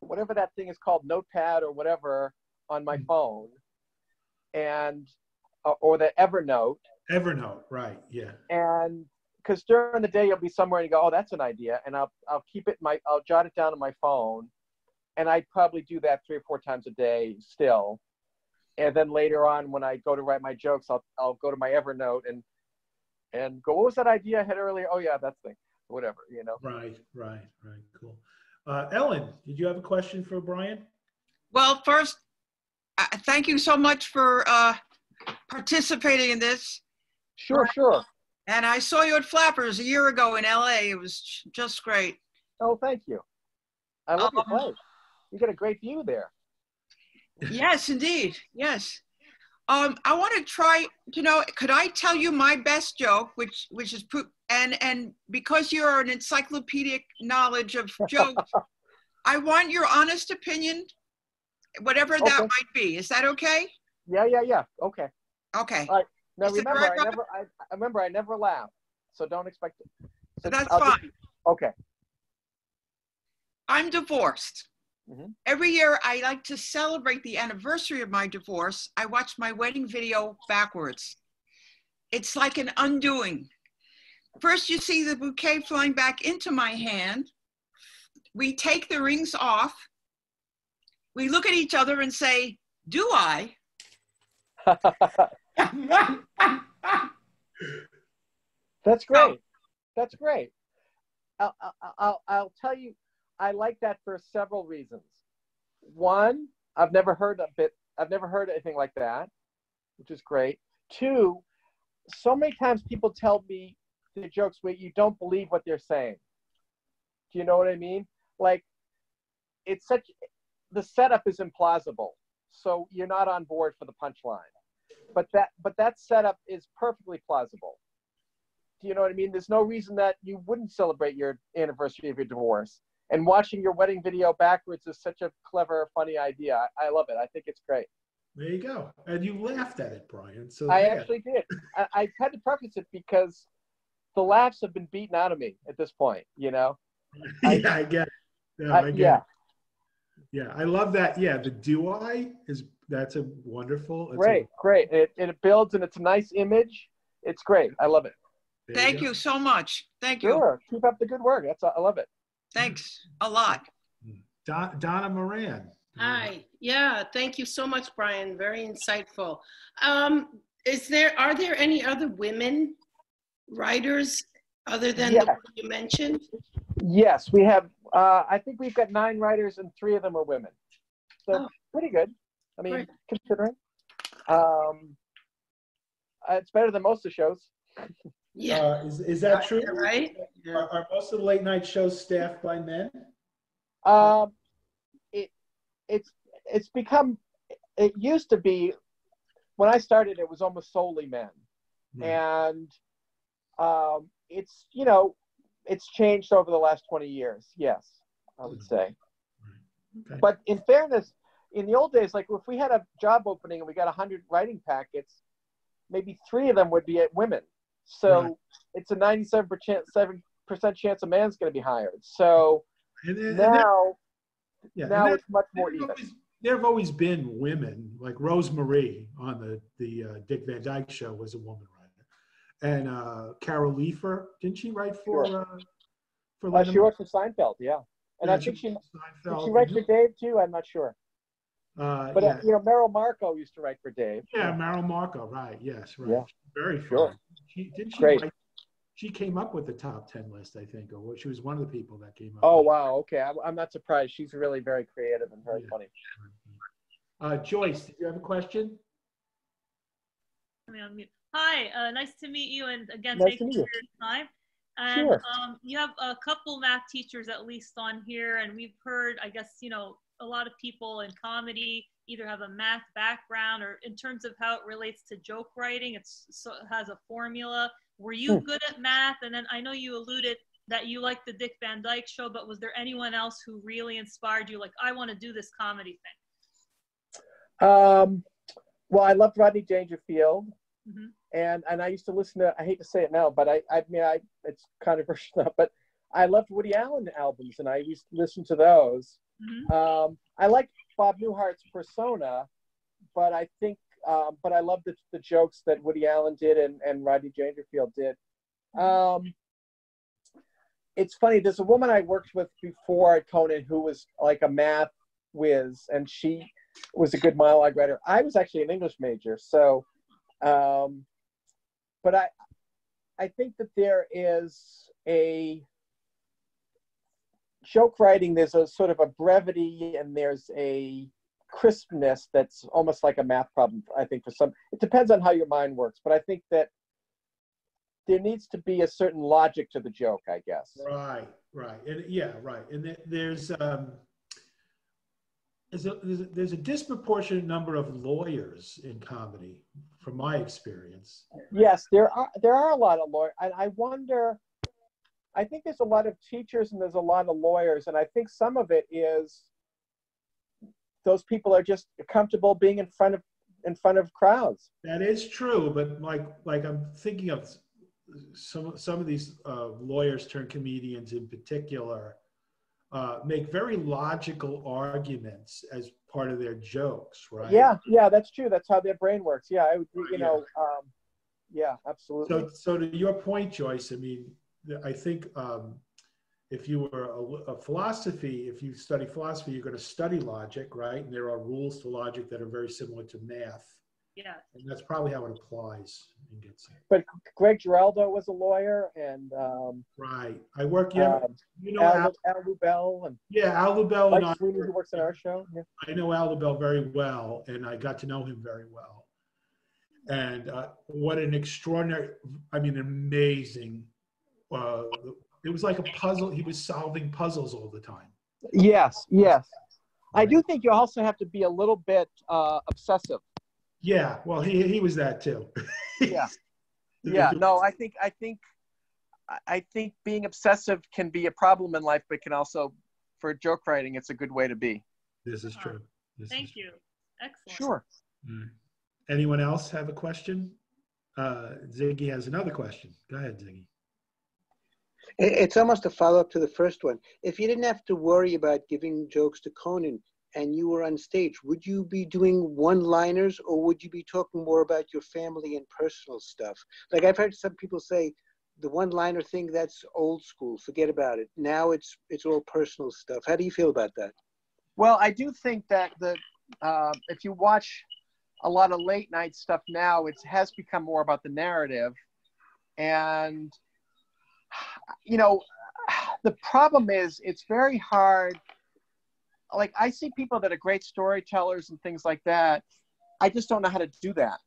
whatever that thing is called, notepad or whatever, on my mm-hmm. phone and uh, or the Evernote. Evernote, right? Yeah. And because during the day you'll be somewhere and you go, oh, that's an idea, and I'll I'll keep it my I'll jot it down on my phone, and I probably do that three or four times a day still. And then later on, when I go to write my jokes, I'll I'll go to my Evernote and and go, what was that idea I had earlier? Oh yeah, that's thing, whatever, you know. Right, right, right. Cool. Uh, Ellen, did you have a question for Brian? Well, first, uh, thank you so much for uh, participating in this. Sure, sure. And I saw you at Flappers a year ago in LA. It was just great. Oh, thank you. I love um, your place. You get a great view there. Yes, indeed. Yes. Um, I want to try. You know, could I tell you my best joke, which which is and and because you're an encyclopedic knowledge of jokes, I want your honest opinion whatever okay. that might be. Is that okay? Yeah, yeah, yeah. Okay. Okay. All right. Now Is remember, I never, I, I, remember, I never laugh, so don't expect it. So that's I'll fine. Just, okay. I'm divorced. Mm-hmm. Every year, I like to celebrate the anniversary of my divorce. I watch my wedding video backwards. It's like an undoing. First, you see the bouquet flying back into my hand. We take the rings off we look at each other and say, Do I? That's great. That's great. I'll, I'll, I'll tell you, I like that for several reasons. One, I've never heard a bit, I've never heard anything like that, which is great. Two, so many times people tell me the jokes where you don't believe what they're saying. Do you know what I mean? Like, it's such the setup is implausible, so you're not on board for the punchline. But that but that setup is perfectly plausible. Do you know what I mean? There's no reason that you wouldn't celebrate your anniversary of your divorce. And watching your wedding video backwards is such a clever, funny idea. I, I love it. I think it's great. There you go. And you laughed at it, Brian. So I yeah. actually did. I, I had to preface it because the laughs have been beaten out of me at this point. You know. yeah, I, I get. It. No, I, I get yeah. It. Yeah, I love that. Yeah, the do I is that's a wonderful. Great, a, great. It, it builds and it's a nice image. It's great. I love it. Thank you, you, so much. Thank you. Sure. Keep up the good work. That's I love it. Thanks a lot. Don, Donna Moran. Hi. Yeah. Thank you so much, Brian. Very insightful. Um, is there are there any other women writers other than yeah. the one you mentioned? Yes, we have uh, I think we've got nine writers and three of them are women. So oh. pretty good. I mean, considering. Um, uh, it's better than most of the shows. Yeah. Uh, is, is that true? Right. Yeah. Are, are, most of the late night shows staffed by men? Um, it it's it's become. It used to be when I started. It was almost solely men, hmm. and um, it's you know it's changed over the last 20 years. Yes, I would say. Okay. But in fairness, in the old days, like if we had a job opening and we got 100 writing packets, maybe three of them would be at women. So right. it's a 97% chance a man's going to be hired. So and, and, now, Yeah. Now it's much more even. Always, there have always been women, like Rose Marie on the the uh, Dick Van Dyke Show was a woman and uh, Carol Leifer didn't she write for sure. uh, for? Uh, she wrote for Seinfeld, yeah, and yeah, I think she Seinfeld. she write for Dave too. I'm not sure. Uh, but uh, you know, Merrill Markoe used to write for Dave. Yeah, Merrill Markoe, right? Yes, right. Yeah. Very sure. She didn't she Great. Write, she came up with the top 10 list, I think, or she was one of the people that came up. Oh, wow. Okay. I'm, I'm not surprised. She's really very creative and very yeah. funny. Uh, Joyce, did you have a question? Hi, uh, nice to meet you. And again, nice thank you for your time. And sure. um, you have a couple math teachers at least on here, and we've heard, I guess, you know, a lot of people in comedy either have a math background or in terms of how it relates to joke writing, it's so it has a formula. Were you hmm. good at math? And then I know you alluded that you liked the Dick Van Dyke show, but was there anyone else who really inspired you? Like, I want to do this comedy thing. Um, well, I loved Rodney Dangerfield. Mm-hmm. And, and I used to listen to, I hate to say it now, but I, I mean, I, it's controversial, but I loved Woody Allen albums and I used to listen to those. Mm-hmm. Um, I like Bob Newhart's persona, but I think, um, but I love the, the jokes that Woody Allen did and, and Rodney Dangerfield did. Um, it's funny. There's a woman I worked with before at Conan who was like a math whiz, and she was a good monologue writer. I was actually an English major, so, um, but I, I think that there is a joke writing, there's a sort of a brevity and there's a crispness that's almost like a math problem, I think, for some. It depends on how your mind works, but I think that there needs to be a certain logic to the joke, I guess. Right, right. And yeah, right. And there's, um, there's a, there's a, there's a disproportionate number of lawyers in comedy, from my experience. Yes, there are there are a lot of lawyers, and I wonder I think there's a lot of teachers and there's a lot of lawyers, and I think some of it is those people are just comfortable being in front of in front of crowds. That is true, but like like I'm thinking of some some of these uh, lawyers turned comedians in particular uh, make very logical arguments as part of their jokes, right? Yeah, yeah, that's true. That's how their brain works. Yeah, I, you know, um, yeah, absolutely. So, so to your point, Joyce, I mean, I think um, if you were a, a, philosophy, if you study philosophy, you're going to study logic, right? And there are rules to logic that are very similar to math. Yeah. And that's probably how it applies and gets it. But Greg Giraldo was a lawyer, and um, right. I work. Yeah, um, you know Al, Al, Al Lubel and yeah, Al Lubel Mike and Sweeney, who works on our show. Yeah. I know Al Lubel very well, and I got to know him very well. And uh, what an extraordinary, I mean, amazing uh, it was like a puzzle. He was solving puzzles all the time. Yes, yes. I do think you also have to be a little bit uh, obsessive. Yeah, well, he he was that too. yeah, yeah. No, I think I think I think being obsessive can be a problem in life, but can also, for joke writing, it's a good way to be. This is true. This Thank is you. Excellent. Sure. Right. Anyone else have a question? Uh, Ziggy has another question. Go ahead, Ziggy. It's almost a follow up to the first one. If you didn't have to worry about giving jokes to Conan and you were on stage, would you be doing one liners or would you be talking more about your family and personal stuff? Like I've heard some people say, the one liner thing that's old school forget about it now it's it's all personal stuff how do you feel about that well i do think that the uh, if you watch a lot of late night stuff now it has become more about the narrative and you know, the problem is it's very hard. Like I see people that are great storytellers and things like that. I just don't know how to do that.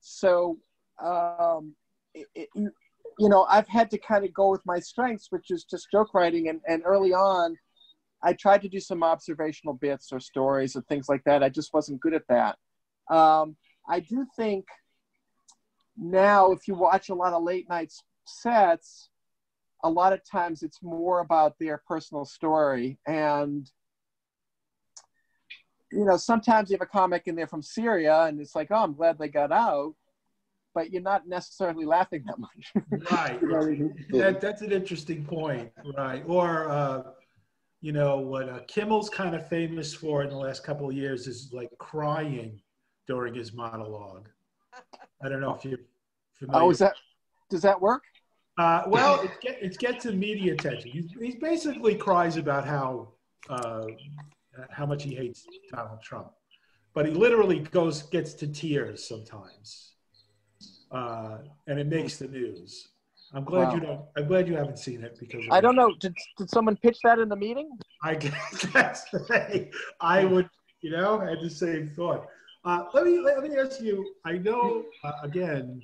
So, um, it, it, you know, I've had to kind of go with my strengths, which is just joke writing. And, and early on, I tried to do some observational bits or stories or things like that. I just wasn't good at that. Um, I do think now, if you watch a lot of late night sets, a lot of times it's more about their personal story and you know sometimes you have a comic in there from syria and it's like oh i'm glad they got out but you're not necessarily laughing that much right, that, that's an interesting point right or uh, you know, what uh, Kimmel's kind of famous for in the last couple of years is like crying during his monologue. I don't know if you're familiar. Oh, is that, does that work? Uh, well, it, get, it gets media attention. He, he basically cries about how uh, how much he hates Donald Trump, but he literally goes gets to tears sometimes, uh, and it makes the news. I'm glad wow. you don't. I'm glad you haven't seen it because I don't know. Did, did someone pitch that in the meeting? I guess I would. You know, I had the same thought. Uh, let me let me ask you. I know uh, again.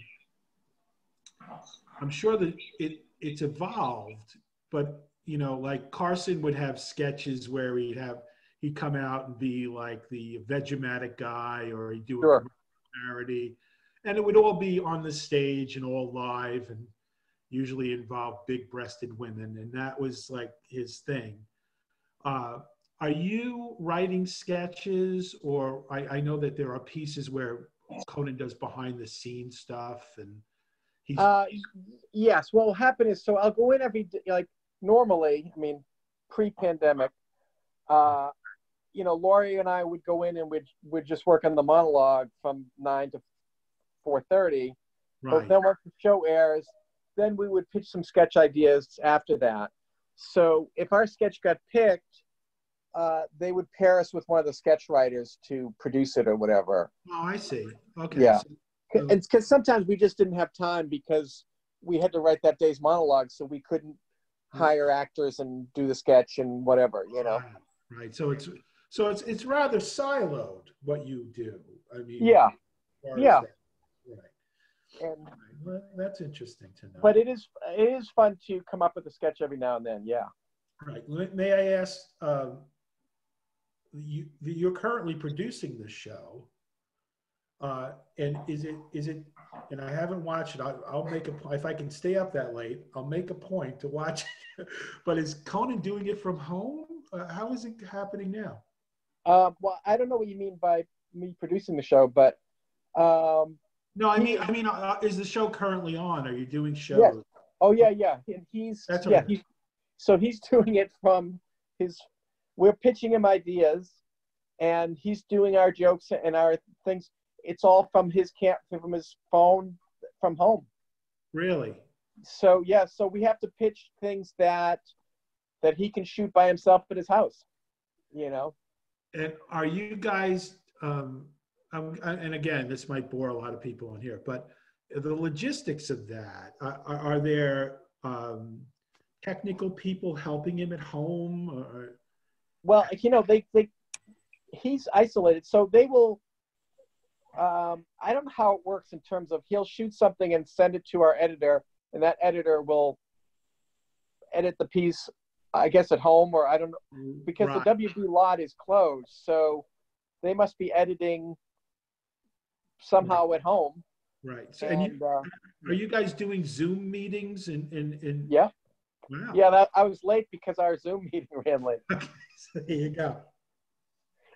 I'm sure that it it's evolved, but you know, like Carson would have sketches where he'd have he'd come out and be like the Vegematic guy, or he'd do sure. a parody, and it would all be on the stage and all live and usually involve big-breasted women, and that was like his thing. Uh, are you writing sketches, or I, I, know that there are pieces where Conan does behind-the-scenes stuff, and he's. Uh, yes, what will happen is so I'll go in every like normally. I mean, pre-pandemic, uh, you know, Laurie and I would go in and we'd we'd just work on the monologue from nine to four thirty. Right. But then once the show airs, then we would pitch some sketch ideas after that. So if our sketch got picked, uh, they would pair us with one of the sketch writers to produce it or whatever. Oh, I see. Okay. Yeah. So, and because sometimes we just didn't have time because we had to write that day's monologue, so we couldn't hire actors and do the sketch and whatever, you know. Right. So it's so it's it's rather siloed what you do. I mean. Yeah. Yeah. And well, that's interesting to know. But it is it is fun to come up with a sketch every now and then. Yeah. Right. May I ask? Um, you you're currently producing this show, uh, and is it is it? And I haven't watched it. I'll, I'll make a point. if I can stay up that late. I'll make a point to watch. It. but is Conan doing it from home? Uh, how is it happening now? Um, well, I don't know what you mean by me producing the show, but um, no, I mean, I mean, uh, is the show currently on? Are you doing shows? Oh yeah, yeah. And he's That's yeah. He's, so he's doing it from his. We're pitching him ideas, and he's doing our jokes and our things. It's all from his camp, from his phone, from home. Really? So yeah, so we have to pitch things that that he can shoot by himself at his house. You know. And are you guys? Um, and again, this might bore a lot of people in here, but the logistics of that are, are there um, technical people helping him at home? Or? Well, you know, they, they he's isolated, so they will. Um, I don't know how it works in terms of he'll shoot something and send it to our editor, and that editor will edit the piece, I guess, at home, or I don't know, because right. the WB lot is closed, so they must be editing somehow at home. Right. So, and, and you, uh, are you guys doing Zoom meetings in in, in Yeah. Wow. Yeah, that, I was late because our Zoom meeting ran late. Okay, so there you go.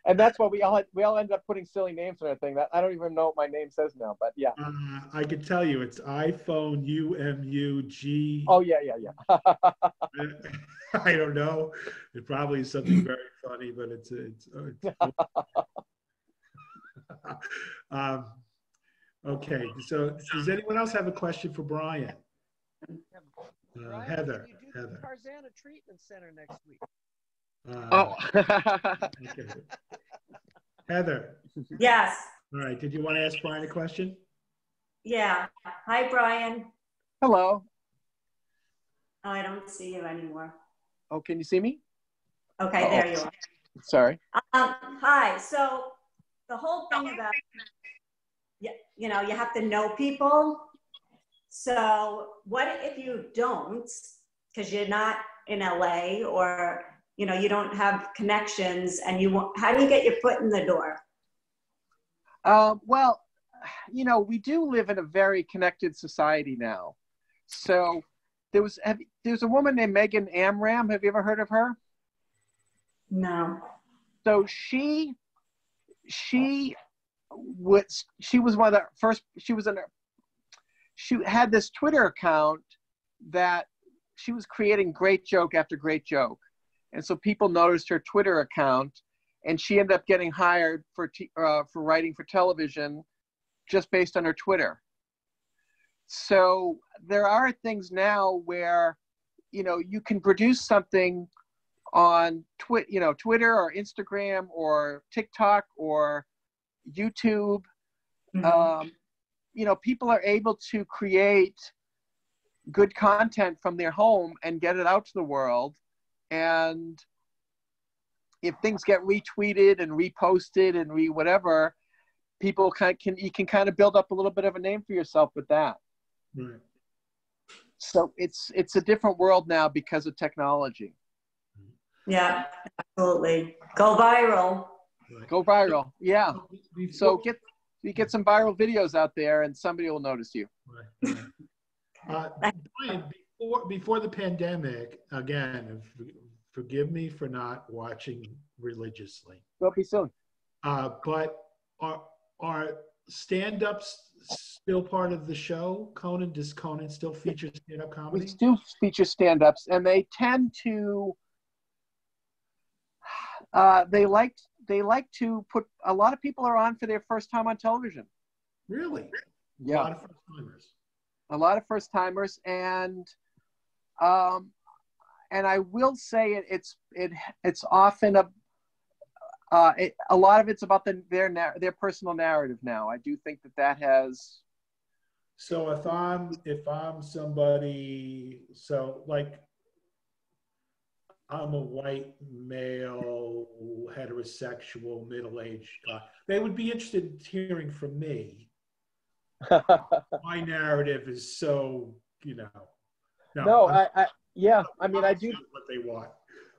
And that's why we all had, we all ended up putting silly names on our thing. That I don't even know what my name says now, but yeah. Uh, I could tell you it's iPhone U M U G. Oh yeah, yeah, yeah. I don't know. It probably is something very funny, but it's it's. it's um, okay, so does anyone else have a question for Brian? Uh, Heather. Heather. Tarzana Treatment Center next week. Uh, oh. okay. Heather. Yes. All right. Did you want to ask Brian a question? Yeah. Hi, Brian. Hello. Oh, I don't see you anymore. Oh, can you see me? Okay, Uh-oh. there you are. Sorry. Um, hi. So the whole thing about you know you have to know people so what if you don't because you're not in la or you know you don't have connections and you want how do you get your foot in the door? Um, well you know we do live in a very connected society now. So there was have, there's a woman named megan amram. Have you ever heard of her? No. So she she was she was one of the first she was in a, she had this twitter account that she was creating great joke after great joke and so people noticed her Twitter account, and she ended up getting hired for t- uh, for writing for television, just based on her Twitter. So there are things now where, you know, you can produce something on Twi- you know, Twitter or Instagram or TikTok or YouTube. Mm-hmm. Um, you know, people are able to create good content from their home and get it out to the world. And if things get retweeted and reposted and re whatever, people can, can you can kind of build up a little bit of a name for yourself with that. Right. So it's it's a different world now because of technology. Yeah, absolutely. Go viral. Go viral. Yeah. So get you get some viral videos out there, and somebody will notice you. Right. Uh, Brian, before before the pandemic, again, forgive me for not watching religiously. Don't be silly. Uh, but are are stand-ups still part of the show? Conan does Conan still feature stand-up comedy? We still feature stand-ups, and they tend to. Uh, they like they like to put a lot of people are on for their first time on television. Really? Yeah. A lot of first timers. A lot of first timers, and um, and I will say it, it's it it's often a uh, it, a lot of it's about the, their their personal narrative now. I do think that that has. So if I'm if I'm somebody, so like I'm a white male, heterosexual, middle-aged guy. They would be interested in hearing from me. My narrative is so, you know. No, no I, I, yeah. I mean, I do what they want.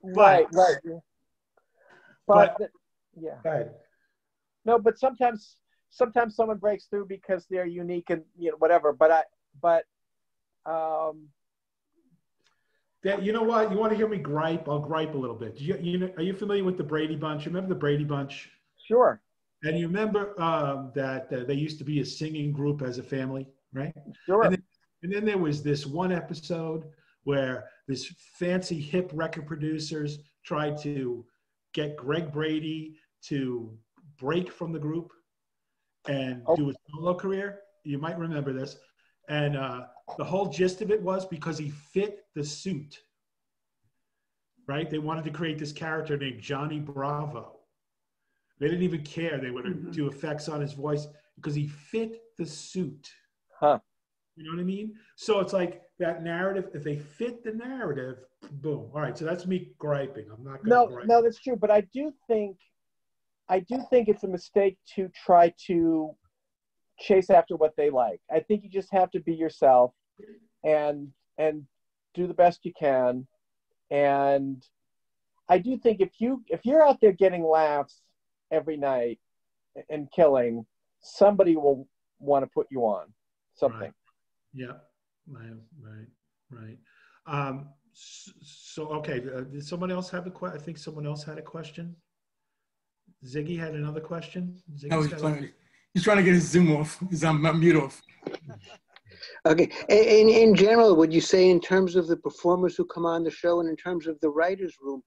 Right, but, right. But, but yeah. No, but sometimes, sometimes someone breaks through because they're unique and you know whatever. But I, but, um, that you know what? You want to hear me gripe? I'll gripe a little bit. You, you know, are you familiar with the Brady Bunch? Remember the Brady Bunch? Sure. And you remember um, that uh, they used to be a singing group as a family, right? Sure. And and then there was this one episode where this fancy hip record producers tried to get Greg Brady to break from the group and oh. do a solo career. You might remember this. And uh, the whole gist of it was because he fit the suit, right? They wanted to create this character named Johnny Bravo. They didn't even care. They would mm-hmm. do effects on his voice because he fit the suit. Huh. You know what I mean? So it's like that narrative. If they fit the narrative, boom. All right. So that's me griping. I'm not. No, gripe. no, that's true. But I do think, I do think it's a mistake to try to chase after what they like. I think you just have to be yourself and and do the best you can. And I do think if you if you're out there getting laughs every night and killing, somebody will want to put you on something. Right. Yeah. Right. Right. Right. Um, so okay, uh, did someone else have a question? I think someone else had a question. Ziggy had another question. Ziggy's no, he's trying, he's trying to get his Zoom off, his um, mute off. Okay. In, in general, would you say, in terms of the performers who come on the show and in terms of the writer's room,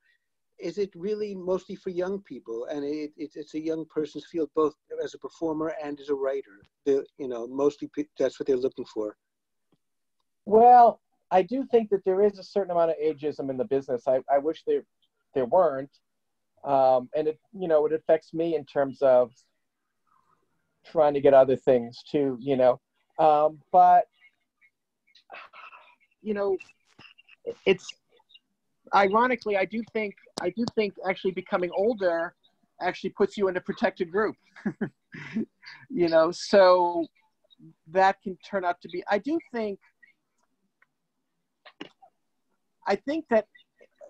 is it really mostly for young people? And it, it, it's a young person's field, both as a performer and as a writer. The, you know, mostly that's what they're looking for. Well, I do think that there is a certain amount of ageism in the business. I, I wish there, there weren't. Um, and it, you know, it affects me in terms of trying to get other things too, you know. Um, but you know, it's ironically, I do think I do think actually becoming older actually puts you in a protected group. you know, so that can turn out to be. I do think. I think that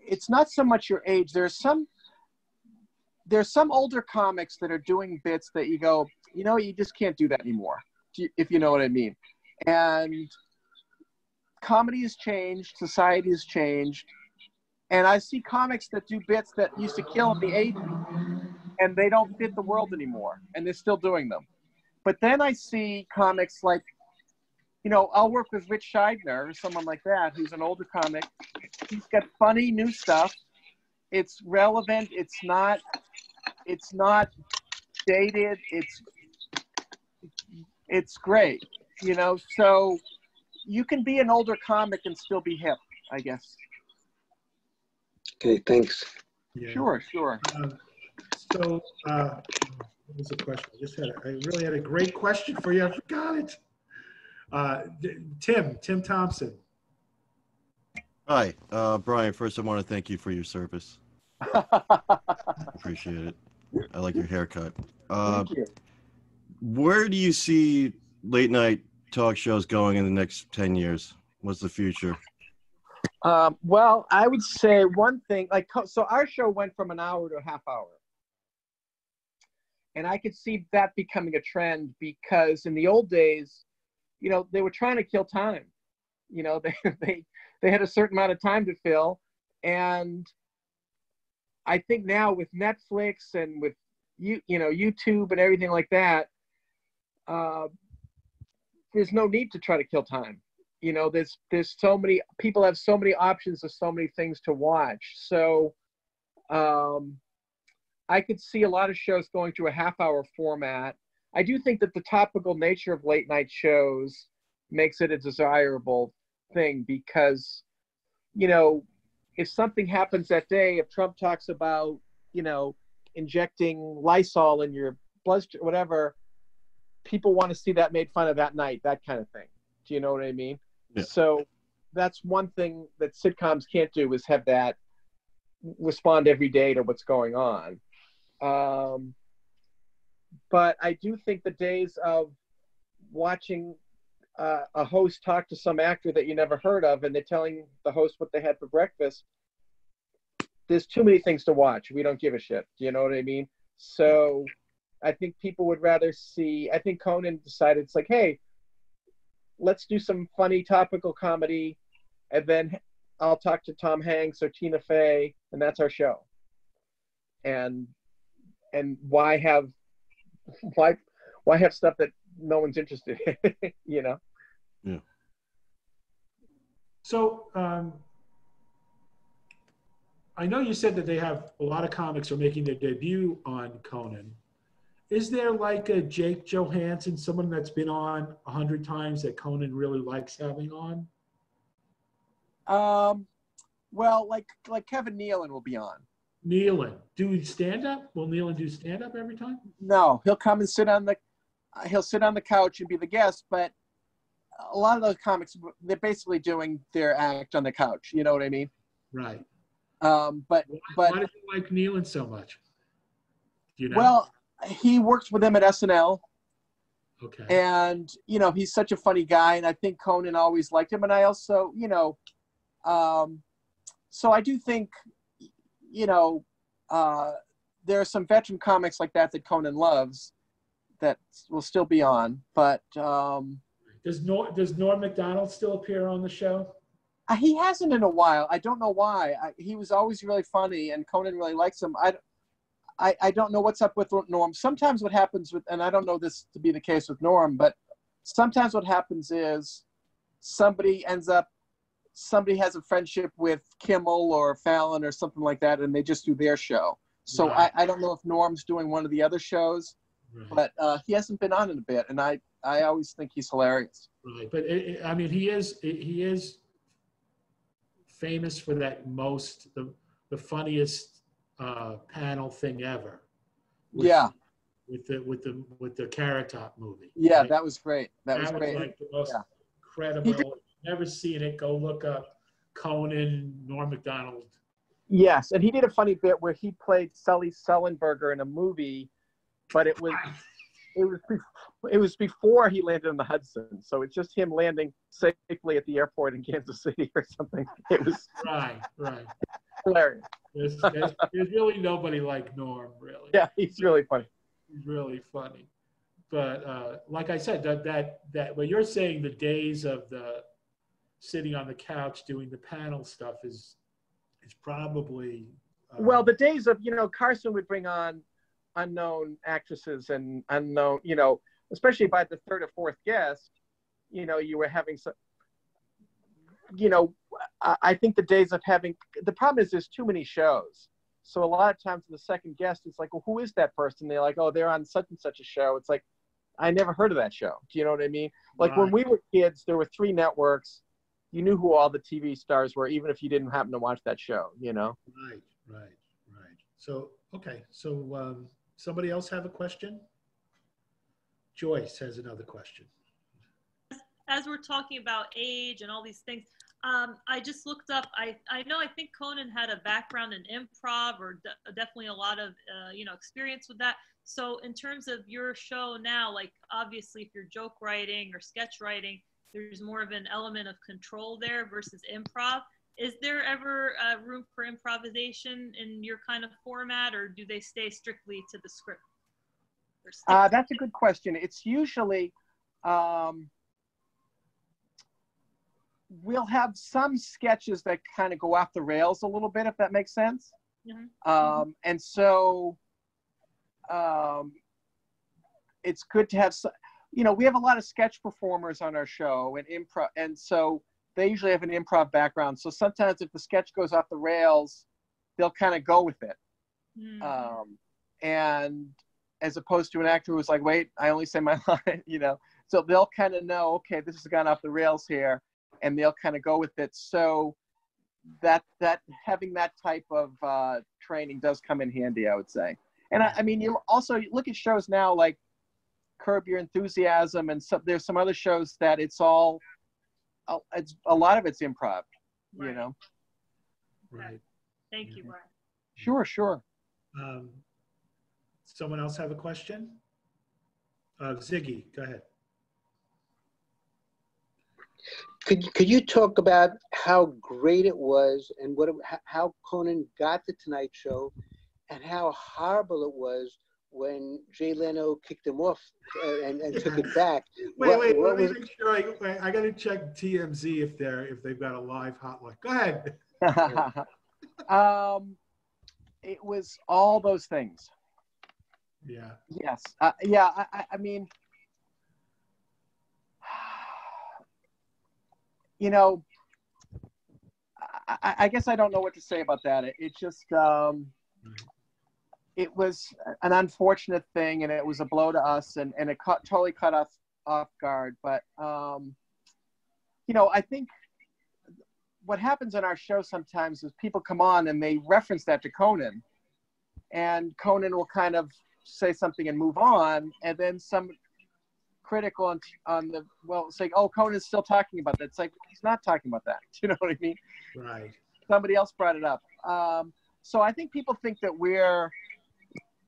it's not so much your age. There's some there's some older comics that are doing bits that you go, you know, you just can't do that anymore, if you know what I mean. And comedy has changed, society has changed, and I see comics that do bits that used to kill in the 80s, and they don't fit the world anymore, and they're still doing them. But then I see comics like, you know, I'll work with Ritch Shydner or someone like that, who's an older comic. He's got funny new stuff, it's relevant. It's not it's not dated. It's it's great. You know, so you can be an older comic and still be hip, I guess. Okay, thanks. Yeah. Sure, sure. Uh, so, uh, what was the question? I just had, a, I really had a great question for you. I forgot it. Uh, Tim, Tim Thompson. Hi, uh, Brian. First, I want to thank you for your service. Appreciate it. I like your haircut. Uh, thank you. Where do you see late night talk shows going in the next 10 years? What's the future? Um, well, I would say one thing like, so our show went from an hour to a half hour. And I could see that becoming a trend because in the old days, you know, they were trying to kill time. You know, they, they, they had a certain amount of time to fill. And I think now with Netflix and with you, you know, YouTube and everything like that, uh, there's no need to try to kill time. You know, there's there's so many people have so many options of so many things to watch. So um, I could see a lot of shows going to a half hour format. I do think that the topical nature of late night shows makes it a desirable thing because, you know, if something happens that day, if Trump talks about, you know, injecting Lysol in your bloodstream, whatever, people want to see that made fun of that night, that kind of thing. Do you know what I mean? Yeah. So that's one thing that sitcoms can't do is have that respond every day to what's going on. Um, but I do think the days of watching uh, a host talk to some actor that you never heard of and they're telling the host what they had for breakfast, there's too many things to watch. We don't give a shit. You know what I mean? So I think people would rather see. I think Conan decided it's like, hey, let's do some funny topical comedy, and then I'll talk to Tom Hanks or Tina Fey, and that's our show. And and why have why why have stuff that no one's interested in? you know. Yeah. So um, I know you said that they have a lot of comics are making their debut on Conan is there like a Jake Johannsen, someone that's been on a hundred times that Conan really likes having on? Um, well, like like Kevin Nealon will be on. Nealon, do stand up? Will Nealon do stand up every time? No, he'll come and sit on the uh, he'll sit on the couch and be the guest, but a lot of those comics they're basically doing their act on the couch. You know what I mean? Right. Um, but why, but why do you like Nealon so much? You know? Well, he works with him at SNL. Okay. And you know he's such a funny guy, and I think Conan always liked him. And I also, you know, um, so I do think, you know, uh, there are some veteran comics like that that Conan loves that will still be on. But um, does Norm does Norm Macdonald still appear on the show? Uh, he hasn't in a while. I don't know why. I, he was always really funny, and Conan really likes him. I I, I don't know what's up with Norm. Sometimes what happens with, and I don't know this to be the case with Norm, but sometimes what happens is somebody ends up, somebody has a friendship with Kimmel or Fallon or something like that, and they just do their show. So right. I, I don't know if Norm's doing one of the other shows, right. but uh, he hasn't been on in a bit, and I, I always think he's hilarious. Right, but it, it, I mean, he is he is famous for that most the the funniest uh, panel thing ever. With, yeah. With the with the with the Carrot Top movie. Yeah, right? that was great. That, that was, was great. Like the most yeah. incredible. Never seen it. Go look up Conan, Norm Macdonald. Yes, and he did a funny bit where he played Sully Sullenberger in a movie, but it was it was it was before he landed in the Hudson, so it's just him landing safely at the airport in Kansas City or something. It was right, right, hilarious. There's, there's, there's, really nobody like Norm, really. Yeah, he's really funny. He's really funny. But uh, like I said, that that that what you're saying, the days of the sitting on the couch doing the panel stuff is is probably. Uh, well, the days of you know Carson would bring on unknown actresses and unknown you know especially by the third or fourth guest you know you were having some you know I think the days of having the problem is there's too many shows. So a lot of times the second guest is like, well, who is that person? They're like, oh, they're on such and such a show. It's like, I never heard of that show. Do you know what I mean? Like right. when we were kids, there were three networks. You knew who all the TV stars were, even if you didn't happen to watch that show. You know? Right, right, right. So okay, so um, somebody else have a question? Joyce has another question. As we're talking about age and all these things, um, I just looked up. I, I know I think Conan had a background in improv or de- definitely a lot of uh, you know experience with that. So in terms of your show now, like obviously if you're joke writing or sketch writing, there's more of an element of control there versus improv. Is there ever uh, room for improvisation in your kind of format, or do they stay strictly to the script? Uh, that's a good question. It's usually um, we'll have some sketches that kind of go off the rails a little bit, if that makes sense. Mm-hmm. Um, and so um, it's good to have, you know, we have a lot of sketch performers on our show and improv, and so they usually have an improv background. So sometimes if the sketch goes off the rails, they'll kind of go with it. Mm-hmm. Um, and as opposed to an actor who's like, wait, I only say my line, you know. So they'll kind of know, okay, this has gone off the rails here and they'll kind of go with it. So that that having that type of uh, training does come in handy, I would say. And I, I mean, you also look at shows now like Curb Your Enthusiasm, and some, there's some other shows that it's all uh, it's a lot of it's improv, right. you know. Right. Thank you, Brian. Sure, sure. Um, someone else have a question? Uh, Ziggy, go ahead. Could could you talk about how great it was and what how Conan got the Tonight Show, and how horrible it was when Jay Leno kicked him off uh, and, and took it back. wait, what, wait, what let me make sure. I, I got to check TMZ if they're if they've got a live hotline. Go ahead. um, it was all those things. Yeah. Yes. Uh, yeah. I, I mean, you know, I, I, guess I don't know what to say about that. It, it just, um, it was an unfortunate thing, and it was a blow to us, and, and it cut, totally cut us off guard. But, um, you know, I think what happens in our show sometimes is people come on and they reference that to Conan, and Conan will kind of say something and move on, and then some critical on, on the well like oh conan's still talking about that. It's like he's not talking about that. You know what i mean? Right. Somebody else brought it up. Um, so i think people think that we're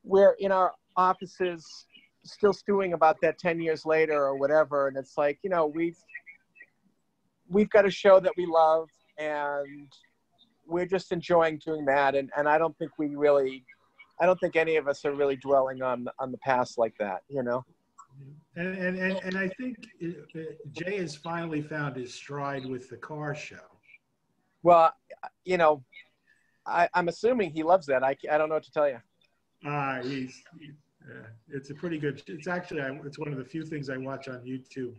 we're in our offices still stewing about that 10 years later or whatever and it's like you know we've we've got a show that we love and we're just enjoying doing that and, and i don't think we really i don't think any of us are really dwelling on on the past like that you know and, and, and, and I think Jay has finally found his stride with the car show. Well, you know, I, I'm assuming he loves that. I, I don't know what to tell you. Ah, uh, he's, yeah, it's a pretty good, it's actually, it's one of the few things I watch on YouTube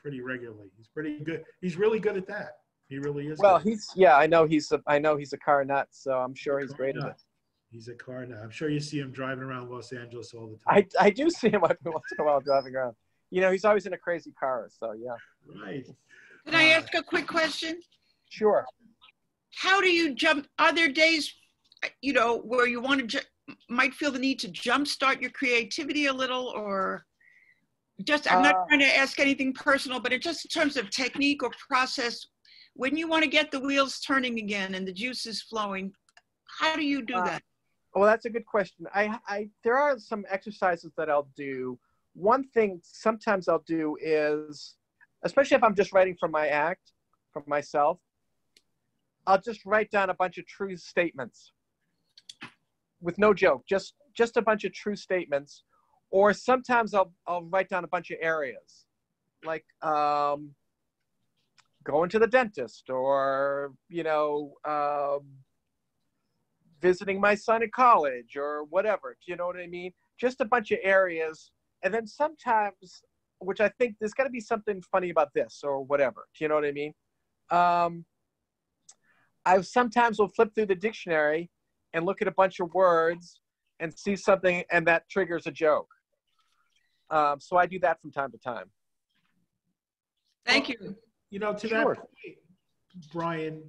pretty regularly. He's pretty good. He's really good at that. He really is. Well, good. he's, yeah, I know he's, a, I know he's a car nut, so I'm sure he's great nut. at it. He's a car now. I'm sure you see him driving around Los Angeles all the time. I, I do see him every once in a while driving around. You know, he's always in a crazy car. So, yeah. Right. Can I ask a quick question? Sure. How do you jump? Are there days, you know, where you want to ju- might feel the need to jumpstart your creativity a little, or just? I'm not uh, trying to ask anything personal, but it just in terms of technique or process, when you want to get the wheels turning again and the juices flowing, how do you do uh, that? Well, that's a good question. I, I, there are some exercises that I'll do. One thing sometimes I'll do is, especially if I'm just writing for my act, for myself, I'll just write down a bunch of true statements with no joke, just just a bunch of true statements. Or sometimes I'll I'll write down a bunch of areas, like um, going to the dentist, or you know. Um, visiting my son at college or whatever. Do you know what I mean? Just a bunch of areas. And then sometimes, which I think there's got to be something funny about this or whatever. Do you know what I mean? Um, I sometimes will flip through the dictionary and look at a bunch of words and see something and that triggers a joke. Um, so I do that from time to time. Thank you. You know, to sure. that point, Brian,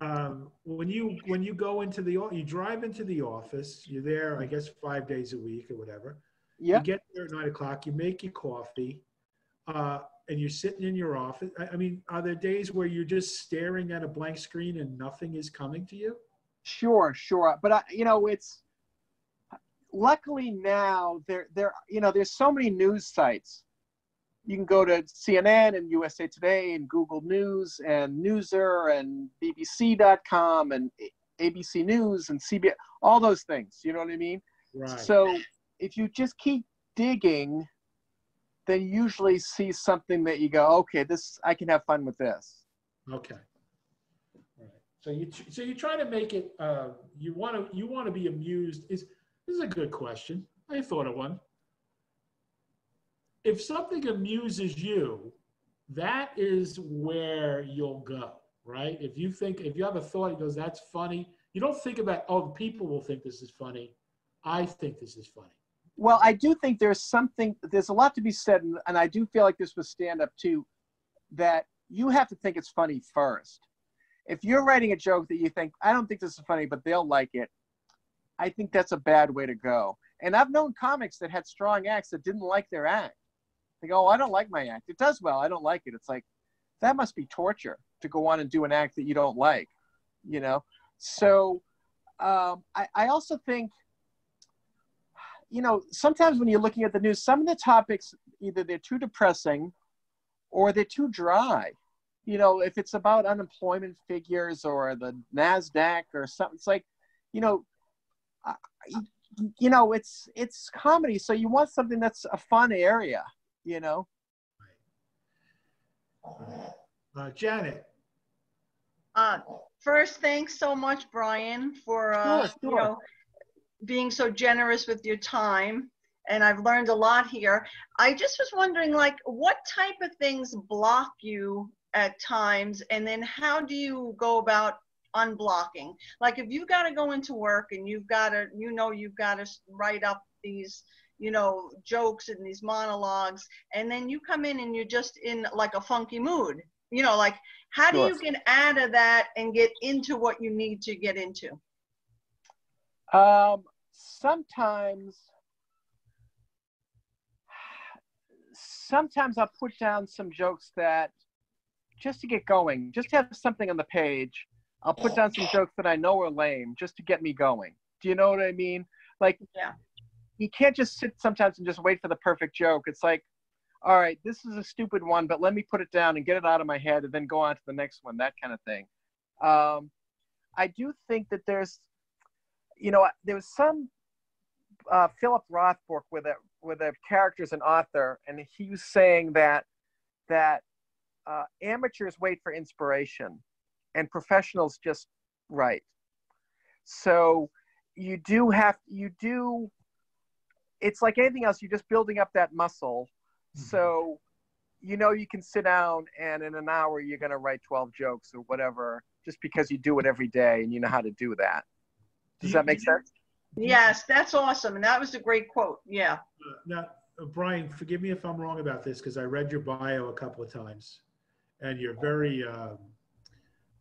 um, when you when you go into the you drive into the office, you're there, I guess, five days a week or whatever. Yeah. You get there at nine o'clock. You make your coffee, uh, and you're sitting in your office. I, I mean, are there days where you're just staring at a blank screen and nothing is coming to you? Sure, sure. But I, you know, it's luckily now there there you know there's so many news sites you can go to cnn and usa today and google news and newser and bbc.com and abc news and cbs all those things you know what i mean right. so if you just keep digging then you usually see something that you go okay this i can have fun with this okay so you so you try to make it uh you want to you want to be amused is this is a good question. I thought of one. If something amuses you, that is where you'll go, right? If you think, if you have a thought, it goes, that's funny. You don't think about, oh, the people will think this is funny. I think this is funny. Well, I do think there's something, there's a lot to be said, and I do feel like this was stand up too, that you have to think it's funny first. If you're writing a joke that you think, I don't think this is funny, but they'll like it, I think that's a bad way to go. And I've known comics that had strong acts that didn't like their act. They go, oh, I don't like my act. It does well. I don't like it. It's like, that must be torture to go on and do an act that you don't like, you know? So um, I, I also think, you know, sometimes when you're looking at the news, some of the topics, either they're too depressing or they're too dry. You know, if it's about unemployment figures or the NASDAQ or something, it's like, you know, you know, it's it's comedy, so you want something that's a fun area, you know. Uh, Janet. Uh, first, thanks so much, Brian, for uh, sure, sure. you know being so generous with your time. And I've learned a lot here. I just was wondering, like, what type of things block you at times, and then how do you go about unblocking. Like if you've got to go into work and you've got to, you know, you've got to write up these, you know, jokes and these monologues, and then you come in and you're just in like a funky mood. You know, like how sure. do you get out of that and get into what you need to get into? Um, sometimes, sometimes I'll put down some jokes that just to get going, just to have something on the page I'll put down some jokes that I know are lame just to get me going. Do you know what I mean? Like, yeah. you can't just sit sometimes and just wait for the perfect joke. It's like, all right, this is a stupid one, but let me put it down and get it out of my head and then go on to the next one, that kind of thing. Um, I do think that there's, you know, there was some uh, Philip Roth book with a, with a character as an author, and he was saying that that uh, amateurs wait for inspiration and professionals just write. So you do have you do it's like anything else, you're just building up that muscle. Mm-hmm. So you know you can sit down and in an hour you're gonna write 12 jokes or whatever just because you do it every day and you know how to do that. Does that make sense? Yes, that's awesome. And that was a great quote. Yeah. Uh, now, uh, Brian, forgive me if I'm wrong about this because I read your bio a couple of times and you're very um,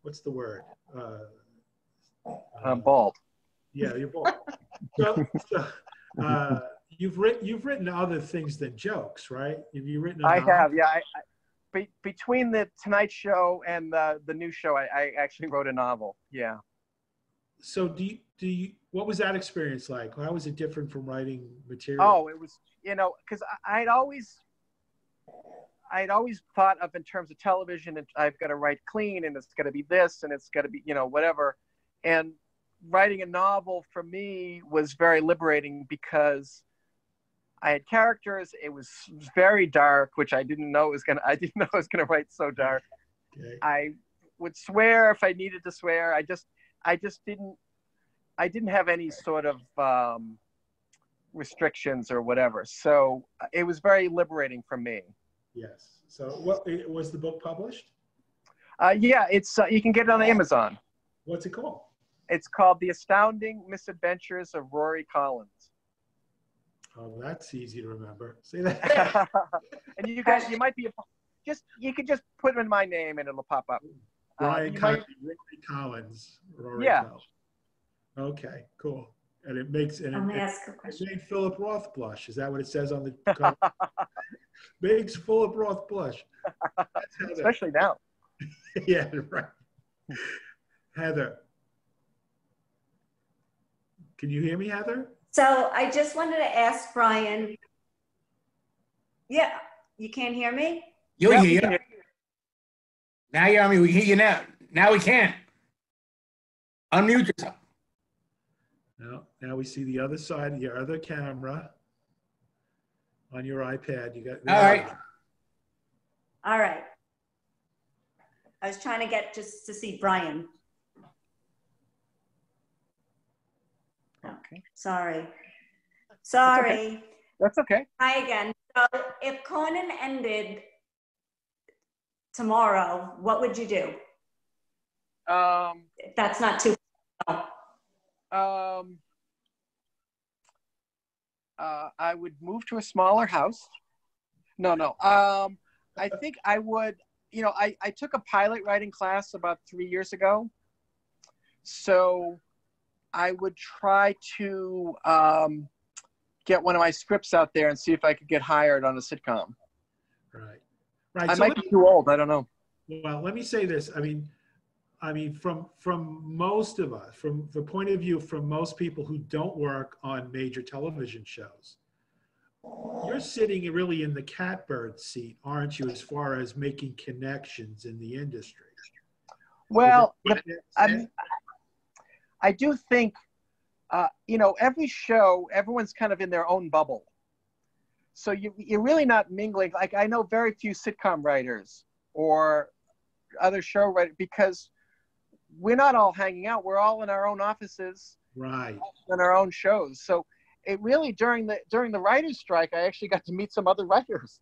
what's the word? Uh, I'm bald. Yeah, you're bald. so, so uh, you've written you've written other things than jokes, right? Have you written? I have, yeah. I, I, be, between the Tonight Show and the the new show, I, I actually wrote a novel. Yeah. So do you, do you, what was that experience like? How was it different from writing material? Oh, it was you know because I'd always I'd always thought of in terms of television, and I've got to write clean, and it's got to be this, and it's got to be, you know, whatever. And writing a novel for me was very liberating because I had characters. It was very dark, which I didn't know was gonna. I didn't know I was gonna write so dark. Okay. I would swear if I needed to swear. I just, I just didn't. I didn't have any sort of um, restrictions or whatever. So uh, it was very liberating for me. Yes. So what was the book published? Uh, yeah, it's uh, you can get it on Amazon. What's it called? It's called The Astounding Misadventures of Rory Collins. Oh, that's easy to remember. See that? and you guys, you might be just you can just put in my name and it'll pop up. Ryan uh, Collins, might... Rory Collins. Rory yeah. Collins. Okay, cool. And it makes and I'm it, ask a question. It made Philip Roth blush. Is that what it says on the cover? makes Philip Roth blush. Especially now. yeah, right. Heather. Can you hear me, Heather? So I just wanted to ask Brian. Yeah, you can't hear me? You yep, hear you. Now you're on me. We hear you now. Now we can. Unmute yourself. Now, now we see the other side, your other camera on your iPad. You got. All right. All right. I was trying to get just to see Brian. Okay. Sorry. Sorry. That's okay. Hi again. So if Conan ended tomorrow, what would you do? Um, That's not too. Um, uh, I would move to a smaller house. No, no. Um, I think I would. You know, I, I took a pilot writing class about three years ago. So I would try to um, get one of my scripts out there and see if I could get hired on a sitcom. Right. Right. I so might be too old. I don't know. Well, let me say this. I mean, I mean, from from most of us, from the point of view from most people who don't work on major television shows, you're sitting really in the catbird seat, aren't you, as far as making connections in the industry? Well, I, I do think, uh, you know, every show, everyone's kind of in their own bubble. So you, you're really not mingling. Like I know very few sitcom writers or other show writers because we're not all hanging out. We're all in our own offices, right, in our own shows. So it really during the during the writers' strike, I actually got to meet some other writers.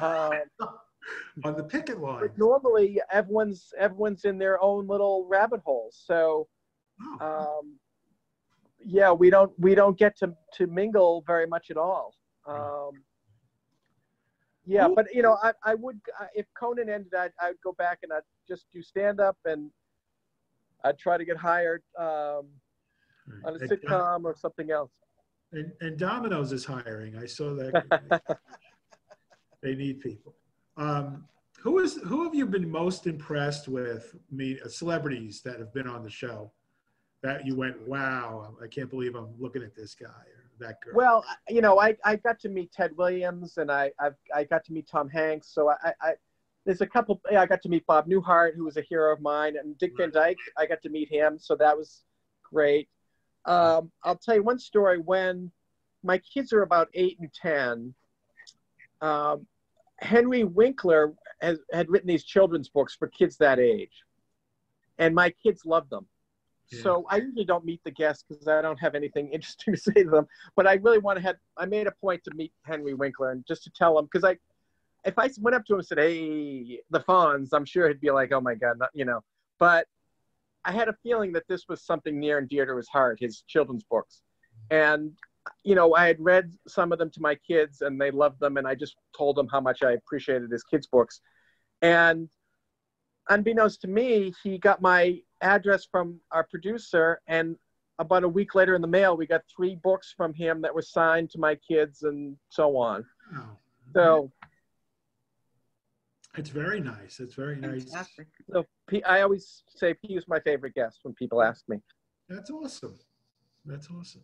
Uh, on the picket line. Normally, everyone's everyone's in their own little rabbit holes. So, oh. um, yeah, we don't we don't get to to mingle very much at all. Um, yeah, but you know, I, I would if Conan ended, I'd, I'd go back and I'd just do stand up and I'd try to get hired um, on a sitcom or something else. And, and Domino's is hiring. I saw that. they need people. Um, who is who have you been most impressed with? Me, uh, celebrities that have been on the show that you went, wow, I can't believe I'm looking at this guy or that girl. Well, you know, I, I got to meet Ted Williams and I I've, I got to meet Tom Hanks. So I, I there's a couple. I got to meet Bob Newhart, who was a hero of mine, and Dick Van Dyke. I got to meet him, so that was great. Um, I'll tell you one story. When my kids are about eight and ten, um, Henry Winkler has, had written these children's books for kids that age, and my kids love them. Yeah. So I usually don't meet the guests because I don't have anything interesting to say to them. But I really want to have. I made a point to meet Henry Winkler and just to tell him because I if I went up to him and said, "Hey, the Fonz," I'm sure he'd be like, "Oh my god," not, you know. But I had a feeling that this was something near and dear to his heart, his children's books, and you know, I had read some of them to my kids, and they loved them, and I just told them how much I appreciated his kids' books, and unbeknownst to me, he got my address from our producer, and about a week later in the mail, we got three books from him that were signed to my kids and so on. So it's very nice. It's very nice. Fantastic. So I always say P is my favorite guest when people ask me. That's awesome. That's awesome.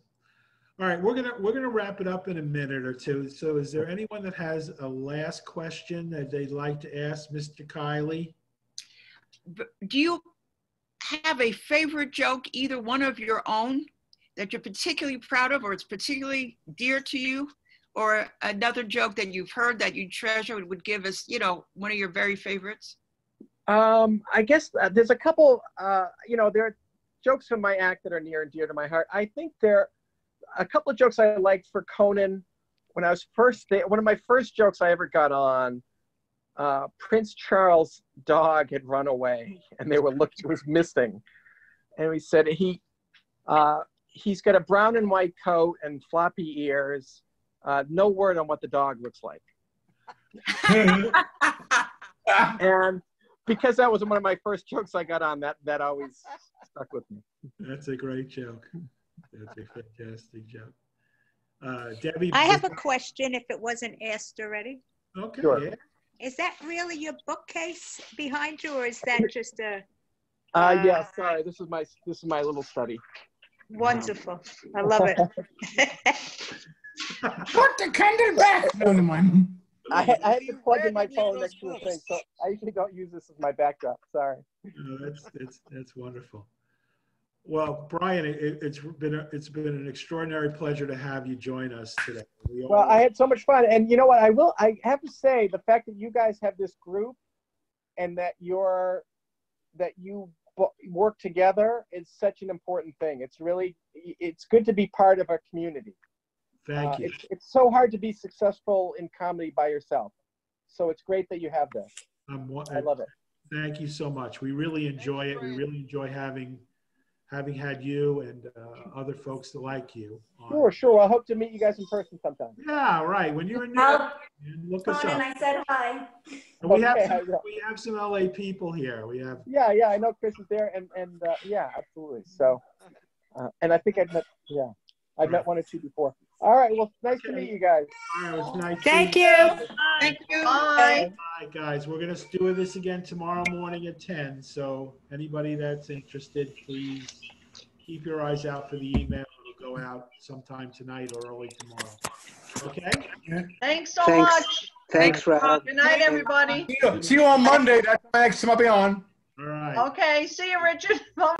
All right, we're gonna we're gonna wrap it up in a minute or two. So, is there anyone that has a last question that they'd like to ask Mr. Kiley? Do you have a favorite joke, either one of your own, that you're particularly proud of, or it's particularly dear to you? Or another joke that you've heard that you treasure would give us, you know, one of your very favorites? Um, I guess uh, there's a couple, uh, you know, there are jokes from my act that are near and dear to my heart. I think there are a couple of jokes I liked for Conan when I was first there. One of my first jokes I ever got on, uh, Prince Charles' dog had run away and they were looking, was missing. And we said he, Uh, he's got a brown and white coat and floppy ears. Uh, no word on what the dog looks like. and because that was one of my first jokes I got on, that that always stuck with me. That's a great joke. That's a fantastic joke. Uh, Debbie. I have a question if it wasn't asked already. Okay. Sure. Yeah. Is that really your bookcase behind you, or is that just a? Uh, uh yeah. Sorry, this is my this is my little study. Wonderful. I love it. Put the candle back. No, no, mind. I, I had to plug in my phone next to the thing, so I usually don't use this as my backdrop. Sorry. No, that's that's that's wonderful. Well, Brian, it, has been a, it's been an extraordinary pleasure to have you join us today. We well, I had so much fun, and you know what? I will. I have to say, the fact that you guys have this group, and that you're that you work together is such an important thing. It's really it's good to be part of a community. Thank uh, you. It's, it's so hard to be successful in comedy by yourself. So it's great that you have this. Um, I love it. Thank you so much. We really enjoy it. We really enjoy having having had you and uh, other folks that like you. On. Sure, sure. I hope to meet you guys in person sometime. Yeah, right. When you're in New York, look us up. And I said hi. And we okay, have some, we have some LA people here. We have. Yeah, yeah. I know Chris is there, and and uh, yeah, absolutely. So, uh, and I think I've met yeah, I've right. met one or two before. All right. Well, nice okay. to meet you guys. All right. It was nice. Thank you. Thank you. Bye. Bye, guys. We're going to do this again tomorrow morning at 10. So anybody that's interested, please keep your eyes out for the email. It'll go out sometime tonight or early tomorrow. Okay? Thanks so Thanks. much. Thanks, Rob. Good night, everybody. See you, see you on Monday. That's my next time I'll be on. All right. Okay. See you, Richard. Bye.